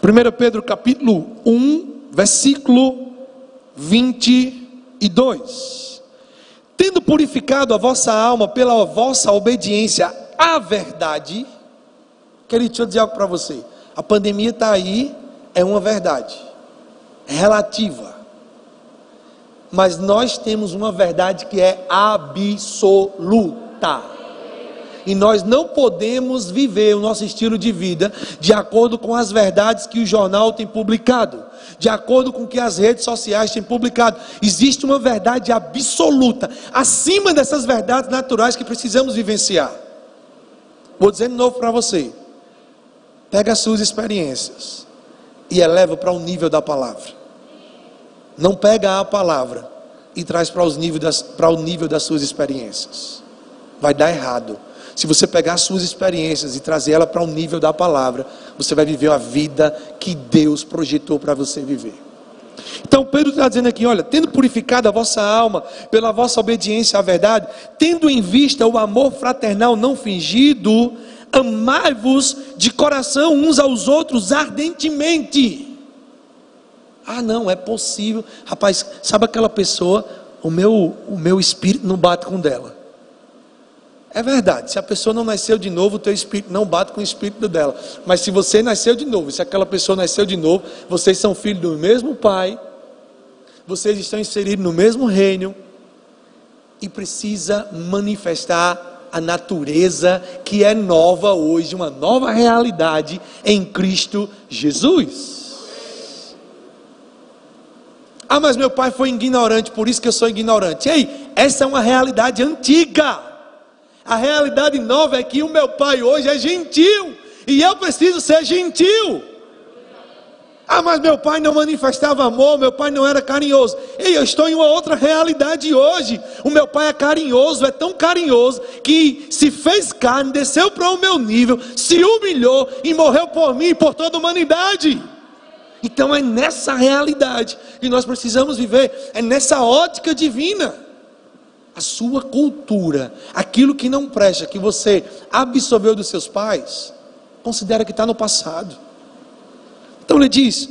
Speaker 2: Primeiro Pedro capítulo 1, versículo 22 e 2: Tendo purificado a vossa alma pela vossa obediência à verdade, querido, deixa eu dizer algo para você: a pandemia está aí, é uma verdade, é relativa, mas nós temos uma verdade que é absoluta. E nós não podemos viver o nosso estilo de vida de acordo com as verdades que o jornal tem publicado de acordo com o que as redes sociais têm publicado. Existe uma verdade absoluta, acima dessas verdades naturais que precisamos vivenciar. Vou dizer de novo para você: pega as suas experiências e eleva para o nível da palavra. Não pega a palavra e traz para, os níveis das, para o nível das suas experiências. Vai dar errado. Se você pegar as suas experiências e trazer ela para o nível da palavra, você vai viver a vida que Deus projetou para você viver. Então Pedro está dizendo aqui: olha, tendo purificado a vossa alma pela vossa obediência à verdade, tendo em vista o amor fraternal não fingido, amai-vos de coração uns aos outros ardentemente. Ah, não, é possível. Rapaz, sabe aquela pessoa, o meu, o meu espírito não bate com dela. É verdade, se a pessoa não nasceu de novo, o teu espírito não bate com o espírito dela. Mas se você nasceu de novo, se aquela pessoa nasceu de novo, vocês são filhos do mesmo pai, vocês estão inseridos no mesmo reino e precisa manifestar a natureza que é nova hoje, uma nova realidade em Cristo Jesus. Ah, mas meu pai foi ignorante, por isso que eu sou ignorante. Ei, essa é uma realidade antiga. A realidade nova é que o meu pai hoje é gentil e eu preciso ser gentil. Ah, mas meu pai não manifestava amor, meu pai não era carinhoso. E eu estou em uma outra realidade hoje. O meu pai é carinhoso, é tão carinhoso que se fez carne, desceu para o meu nível, se humilhou e morreu por mim e por toda a humanidade. Então é nessa realidade que nós precisamos viver, é nessa ótica divina a sua cultura, aquilo que não presta, que você absorveu dos seus pais, considera que está no passado. Então ele diz: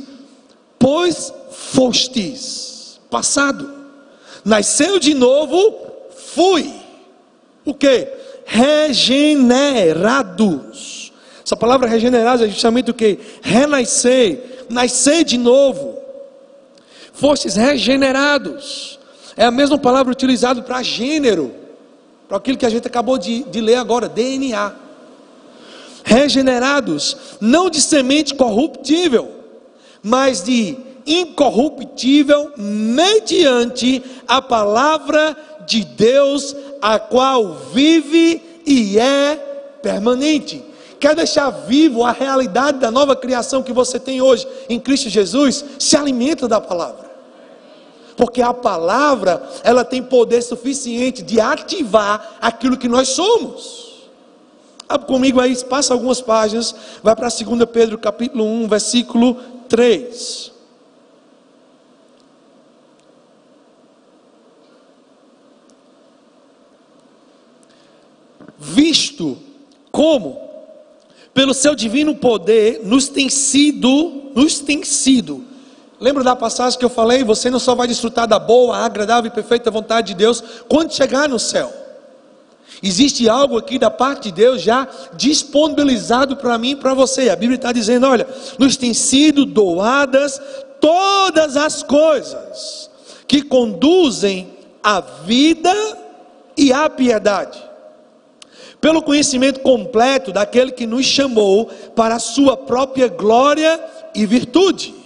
Speaker 2: Pois fostes, passado, nasceu de novo, fui. O que? Regenerados. Essa palavra regenerado é justamente o que? Renascer, nascer de novo. Fostes regenerados é a mesma palavra utilizada para gênero, para aquilo que a gente acabou de, de ler agora, DNA. Regenerados, não de semente corruptível, mas de incorruptível, mediante a palavra de Deus, a qual vive e é permanente. Quer deixar vivo a realidade da nova criação que você tem hoje em Cristo Jesus? Se alimenta da palavra porque a palavra, ela tem poder suficiente de ativar aquilo que nós somos. Abre comigo aí, passa algumas páginas, vai para 2 Pedro capítulo 1, versículo 3. Visto como pelo seu divino poder nos tem sido, nos tem sido Lembra da passagem que eu falei? Você não só vai desfrutar da boa, agradável e perfeita vontade de Deus quando chegar no céu. Existe algo aqui da parte de Deus já disponibilizado para mim e para você. A Bíblia está dizendo: olha, nos tem sido doadas todas as coisas que conduzem à vida e à piedade, pelo conhecimento completo daquele que nos chamou para a sua própria glória e virtude.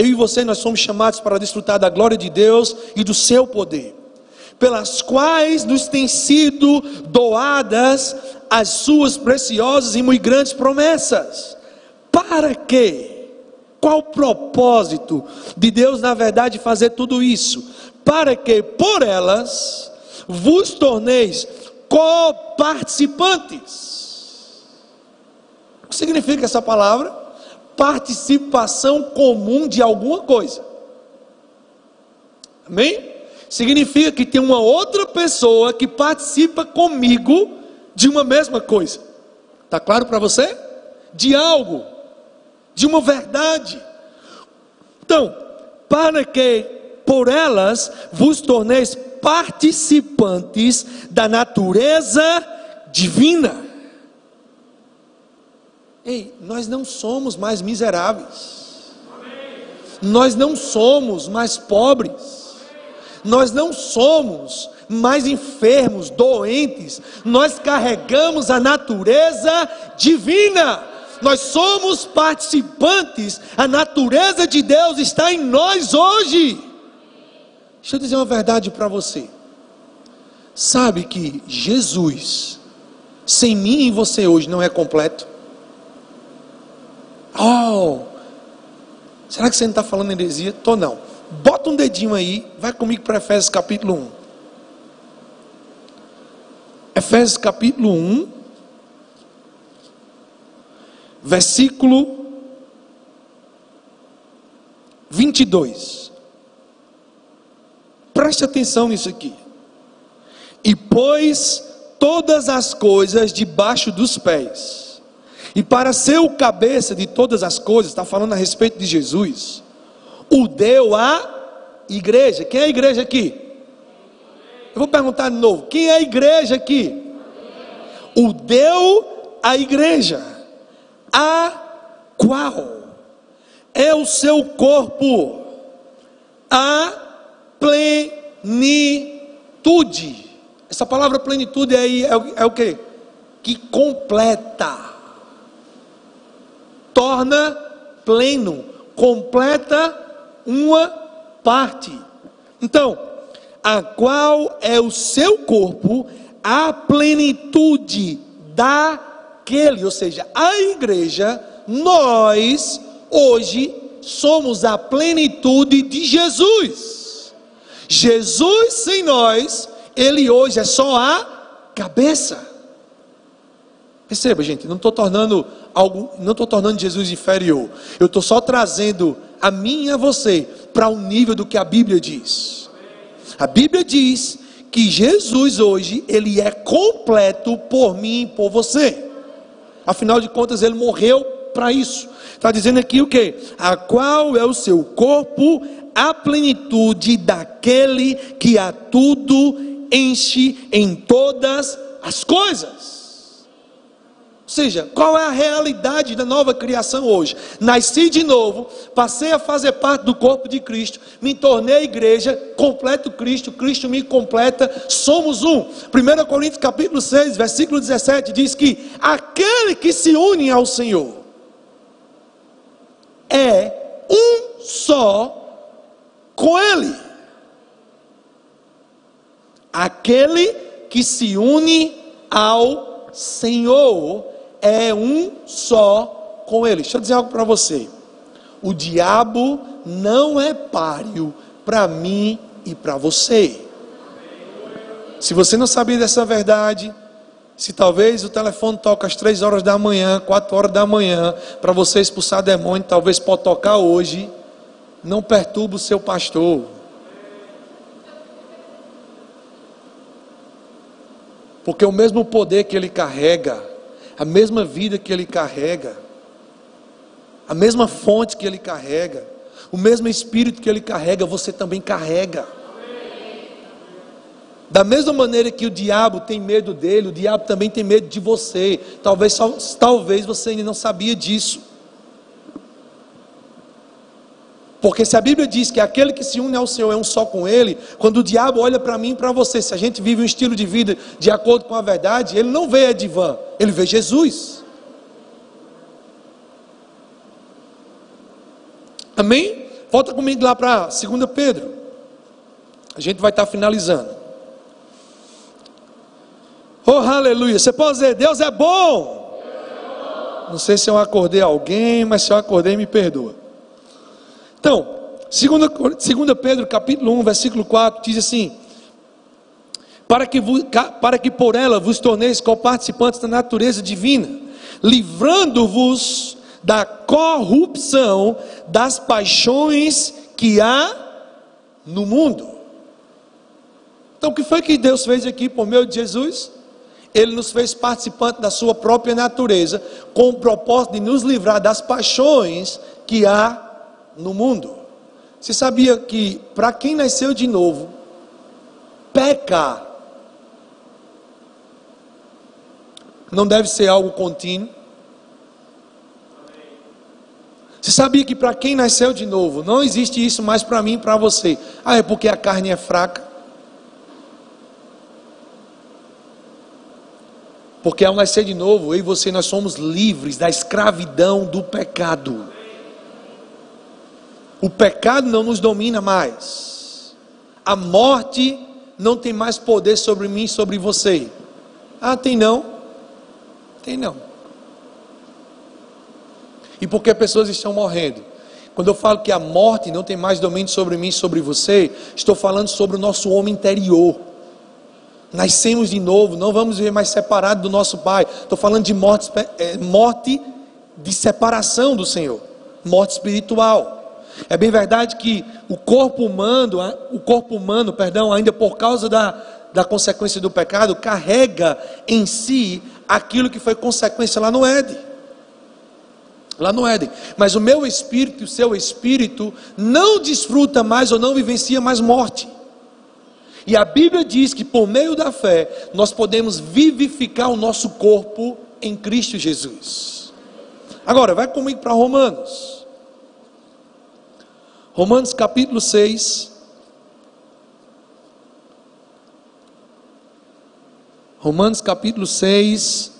Speaker 2: Eu e você, nós somos chamados para desfrutar da glória de Deus e do seu poder pelas quais nos têm sido doadas as suas preciosas e muito grandes promessas. Para quê? Qual o propósito de Deus, na verdade, fazer tudo isso? Para que por elas vos torneis coparticipantes. O que significa essa palavra? Participação comum de alguma coisa. Amém? significa que tem uma outra pessoa que participa comigo de uma mesma coisa. Tá claro para você? De algo, de uma verdade. Então, para que por elas vos torneis participantes da natureza divina. Ei, nós não somos mais miseráveis. Nós não somos mais pobres nós não somos mais enfermos, doentes, nós carregamos a natureza divina. Nós somos participantes, a natureza de Deus está em nós hoje. Deixa eu dizer uma verdade para você. Sabe que Jesus, sem mim e você hoje, não é completo? Oh, será que você não está falando heresia? Estou não. Bota um dedinho aí, vai comigo para Efésios capítulo 1. Efésios capítulo 1, versículo 22. Preste atenção nisso aqui. E pôs todas as coisas debaixo dos pés. E para ser o cabeça de todas as coisas, está falando a respeito de Jesus o deu à igreja. Quem é a igreja aqui? Eu vou perguntar de novo: quem é a igreja aqui? O deu à igreja, a qual é o seu corpo, a plenitude. Essa palavra plenitude aí é, é, é o que? Que completa, torna pleno, completa uma parte. Então, a qual é o seu corpo, a plenitude daquele, ou seja, a igreja, nós hoje somos a plenitude de Jesus. Jesus sem nós, ele hoje é só a cabeça. Perceba, gente, não estou tornando algo, não estou tornando Jesus inferior. Eu estou só trazendo a mim e a você para o nível do que a Bíblia diz. A Bíblia diz que Jesus hoje, ele é completo por mim e por você. Afinal de contas, ele morreu para isso. Está dizendo aqui o que? A qual é o seu corpo, a plenitude daquele que a tudo enche em todas as coisas seja, qual é a realidade da nova criação hoje? Nasci de novo, passei a fazer parte do corpo de Cristo, me tornei igreja, completo Cristo, Cristo me completa, somos um. 1 Coríntios capítulo 6, versículo 17 diz que aquele que se une ao Senhor é um só com ele. Aquele que se une ao Senhor é um só com Ele. Deixa eu dizer algo para você. O diabo não é páreo para mim e para você. Se você não sabia dessa verdade, se talvez o telefone toca às três horas da manhã, quatro horas da manhã, para você expulsar demônio, talvez pode tocar hoje, não perturbe o seu pastor. Porque o mesmo poder que ele carrega, a mesma vida que ele carrega, a mesma fonte que ele carrega, o mesmo espírito que ele carrega, você também carrega. Da mesma maneira que o diabo tem medo dele, o diabo também tem medo de você. Talvez, talvez você ainda não sabia disso. Porque se a Bíblia diz que aquele que se une ao Senhor é um só com Ele, quando o diabo olha para mim e para você, se a gente vive um estilo de vida de acordo com a verdade, ele não vê Edivan, ele vê Jesus. Amém? Volta comigo lá para 2 Pedro. A gente vai estar tá finalizando. Oh, aleluia. Você pode dizer, Deus é bom. Não sei se eu acordei alguém, mas se eu acordei, me perdoa. Então, 2 Pedro capítulo 1, versículo 4, diz assim: para que, para que por ela vos torneis co-participantes da natureza divina, livrando-vos da corrupção das paixões que há no mundo. Então, o que foi que Deus fez aqui por meio de Jesus? Ele nos fez participante da sua própria natureza, com o propósito de nos livrar das paixões que há no mundo. Você sabia que para quem nasceu de novo, pecar não deve ser algo contínuo? Você sabia que para quem nasceu de novo, não existe isso mais para mim e para você? Ah, é porque a carne é fraca? Porque ao nascer de novo, eu e você, nós somos livres da escravidão do pecado. O pecado não nos domina mais. A morte não tem mais poder sobre mim e sobre você. Ah, tem não? Tem não. E porque pessoas estão morrendo? Quando eu falo que a morte não tem mais domínio sobre mim e sobre você, estou falando sobre o nosso homem interior. Nascemos de novo, não vamos viver mais separados do nosso Pai. Estou falando de morte, é, morte de separação do Senhor, morte espiritual. É bem verdade que o corpo humano, o corpo humano, perdão, ainda por causa da, da consequência do pecado, carrega em si aquilo que foi consequência lá no Éden. Lá no Éden. Mas o meu espírito o seu espírito não desfruta mais ou não vivencia mais morte. E a Bíblia diz que por meio da fé nós podemos vivificar o nosso corpo em Cristo Jesus. Agora, vai comigo para Romanos. Romanos capítulo 6. Romanos capítulo 6,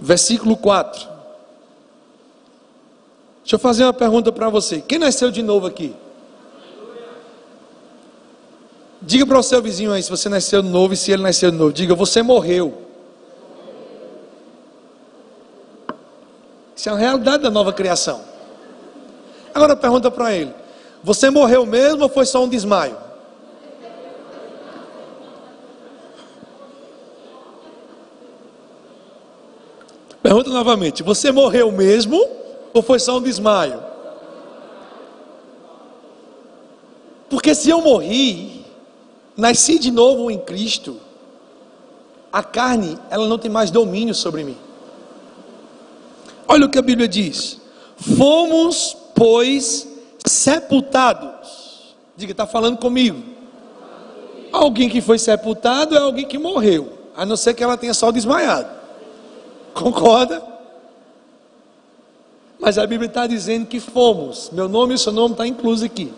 Speaker 2: versículo 4. Deixa eu fazer uma pergunta para você. Quem nasceu de novo aqui? Diga para o seu vizinho aí se você nasceu de novo e se ele nasceu de novo. Diga, você morreu. Isso é a realidade da nova criação. Agora pergunta para ele: Você morreu mesmo ou foi só um desmaio? Pergunta novamente: Você morreu mesmo ou foi só um desmaio? Porque se eu morri, nasci de novo em Cristo, a carne, ela não tem mais domínio sobre mim. Olha o que a Bíblia diz: Fomos pois, sepultados. Diga, está falando comigo. Alguém que foi sepultado é alguém que morreu, a não ser que ela tenha só desmaiado. Concorda? Mas a Bíblia está dizendo que fomos, meu nome e seu nome está incluso aqui.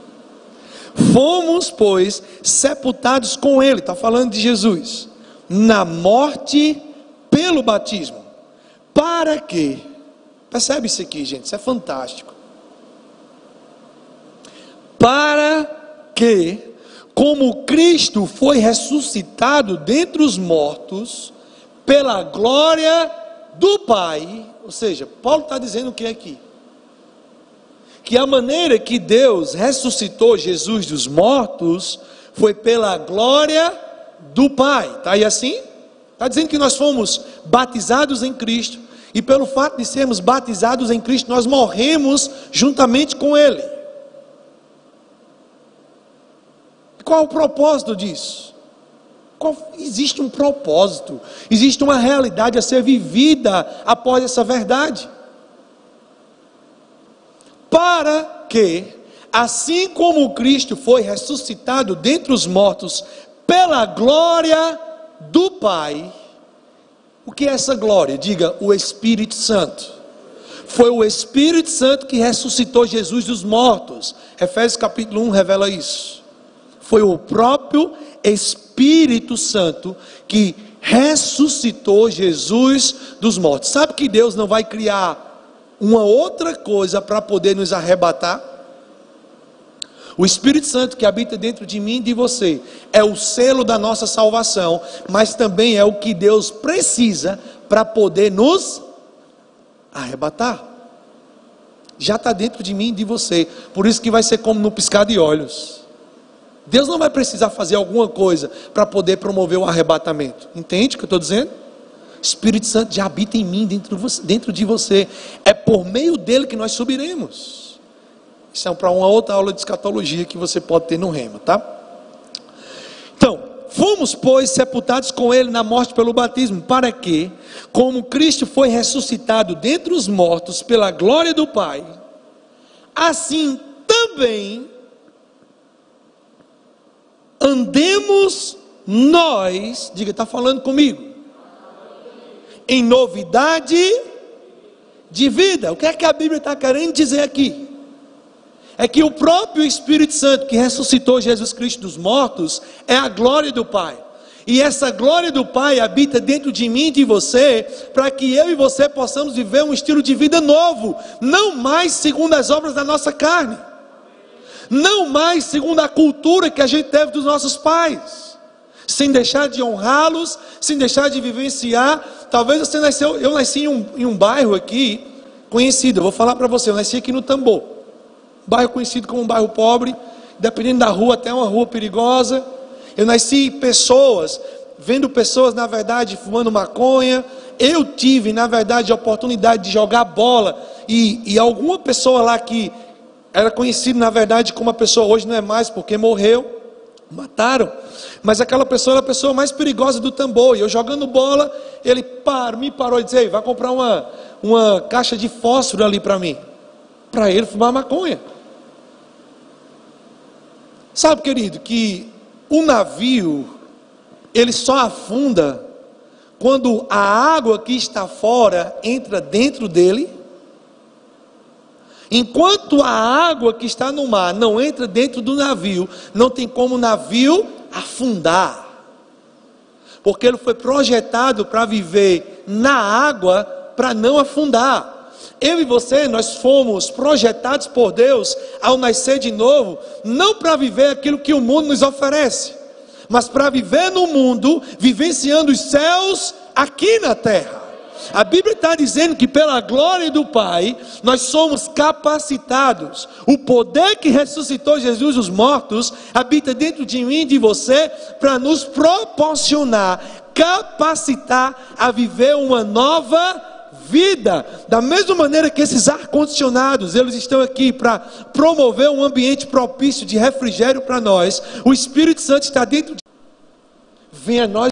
Speaker 2: Fomos, pois, sepultados com Ele, está falando de Jesus, na morte pelo batismo. Para quê? Percebe isso aqui, gente, isso é fantástico para que, como Cristo foi ressuscitado dentre os mortos, pela glória do Pai, ou seja, Paulo está dizendo o que é aqui? Que a maneira que Deus ressuscitou Jesus dos mortos foi pela glória do Pai, está aí assim? Está dizendo que nós fomos batizados em Cristo, e pelo fato de sermos batizados em Cristo, nós morremos juntamente com Ele. Qual o propósito disso? existe um propósito, existe uma realidade a ser vivida após essa verdade. Para que, assim como Cristo foi ressuscitado dentre os mortos pela glória do Pai, o que é essa glória? Diga, o Espírito Santo. Foi o Espírito Santo que ressuscitou Jesus dos mortos. Efésios capítulo 1 revela isso. Foi o próprio Espírito Santo que ressuscitou Jesus dos mortos. Sabe que Deus não vai criar uma outra coisa para poder nos arrebatar? O Espírito Santo que habita dentro de mim e de você é o selo da nossa salvação, mas também é o que Deus precisa para poder nos arrebatar. Já está dentro de mim e de você, por isso que vai ser como no piscar de olhos. Deus não vai precisar fazer alguma coisa para poder promover o arrebatamento. Entende o que eu estou dizendo? Espírito Santo já habita em mim, dentro, dentro de você. É por meio dele que nós subiremos. Isso é para uma outra aula de escatologia que você pode ter no rema, tá? Então, fomos, pois, sepultados com ele na morte pelo batismo, para que, como Cristo foi ressuscitado dentre os mortos pela glória do Pai, assim também andemos nós, diga, está falando comigo, em novidade de vida. O que é que a Bíblia está querendo dizer aqui? É que o próprio Espírito Santo que ressuscitou Jesus Cristo dos mortos é a glória do Pai. E essa glória do Pai habita dentro de mim e de você, para que eu e você possamos viver um estilo de vida novo, não mais segundo as obras da nossa carne, não mais segundo a cultura que a gente teve dos nossos pais, sem deixar de honrá-los, sem deixar de vivenciar Talvez você nasceu, eu nasci em um, em um bairro aqui conhecido. Eu vou falar para você, eu nasci aqui no Tambor. Bairro conhecido como um bairro pobre, dependendo da rua, até uma rua perigosa. Eu nasci pessoas, vendo pessoas, na verdade, fumando maconha. Eu tive, na verdade, a oportunidade de jogar bola. E, e alguma pessoa lá que era conhecido, na verdade, como uma pessoa hoje não é mais, porque morreu, mataram. Mas aquela pessoa era a pessoa mais perigosa do tambor. E eu jogando bola, ele par, me parou e disse: vai comprar uma, uma caixa de fósforo ali para mim. Para ele fumar maconha. Sabe, querido, que o navio, ele só afunda quando a água que está fora entra dentro dele. Enquanto a água que está no mar não entra dentro do navio, não tem como o navio afundar. Porque ele foi projetado para viver na água para não afundar. Eu e você, nós fomos projetados por Deus ao nascer de novo, não para viver aquilo que o mundo nos oferece, mas para viver no mundo, vivenciando os céus aqui na terra. A Bíblia está dizendo que pela glória do Pai, nós somos capacitados. O poder que ressuscitou Jesus dos mortos habita dentro de mim e de você para nos proporcionar, capacitar a viver uma nova vida. Da mesma maneira que esses ar-condicionados, eles estão aqui para promover um ambiente propício de refrigério para nós. O Espírito Santo está dentro de. Venha nós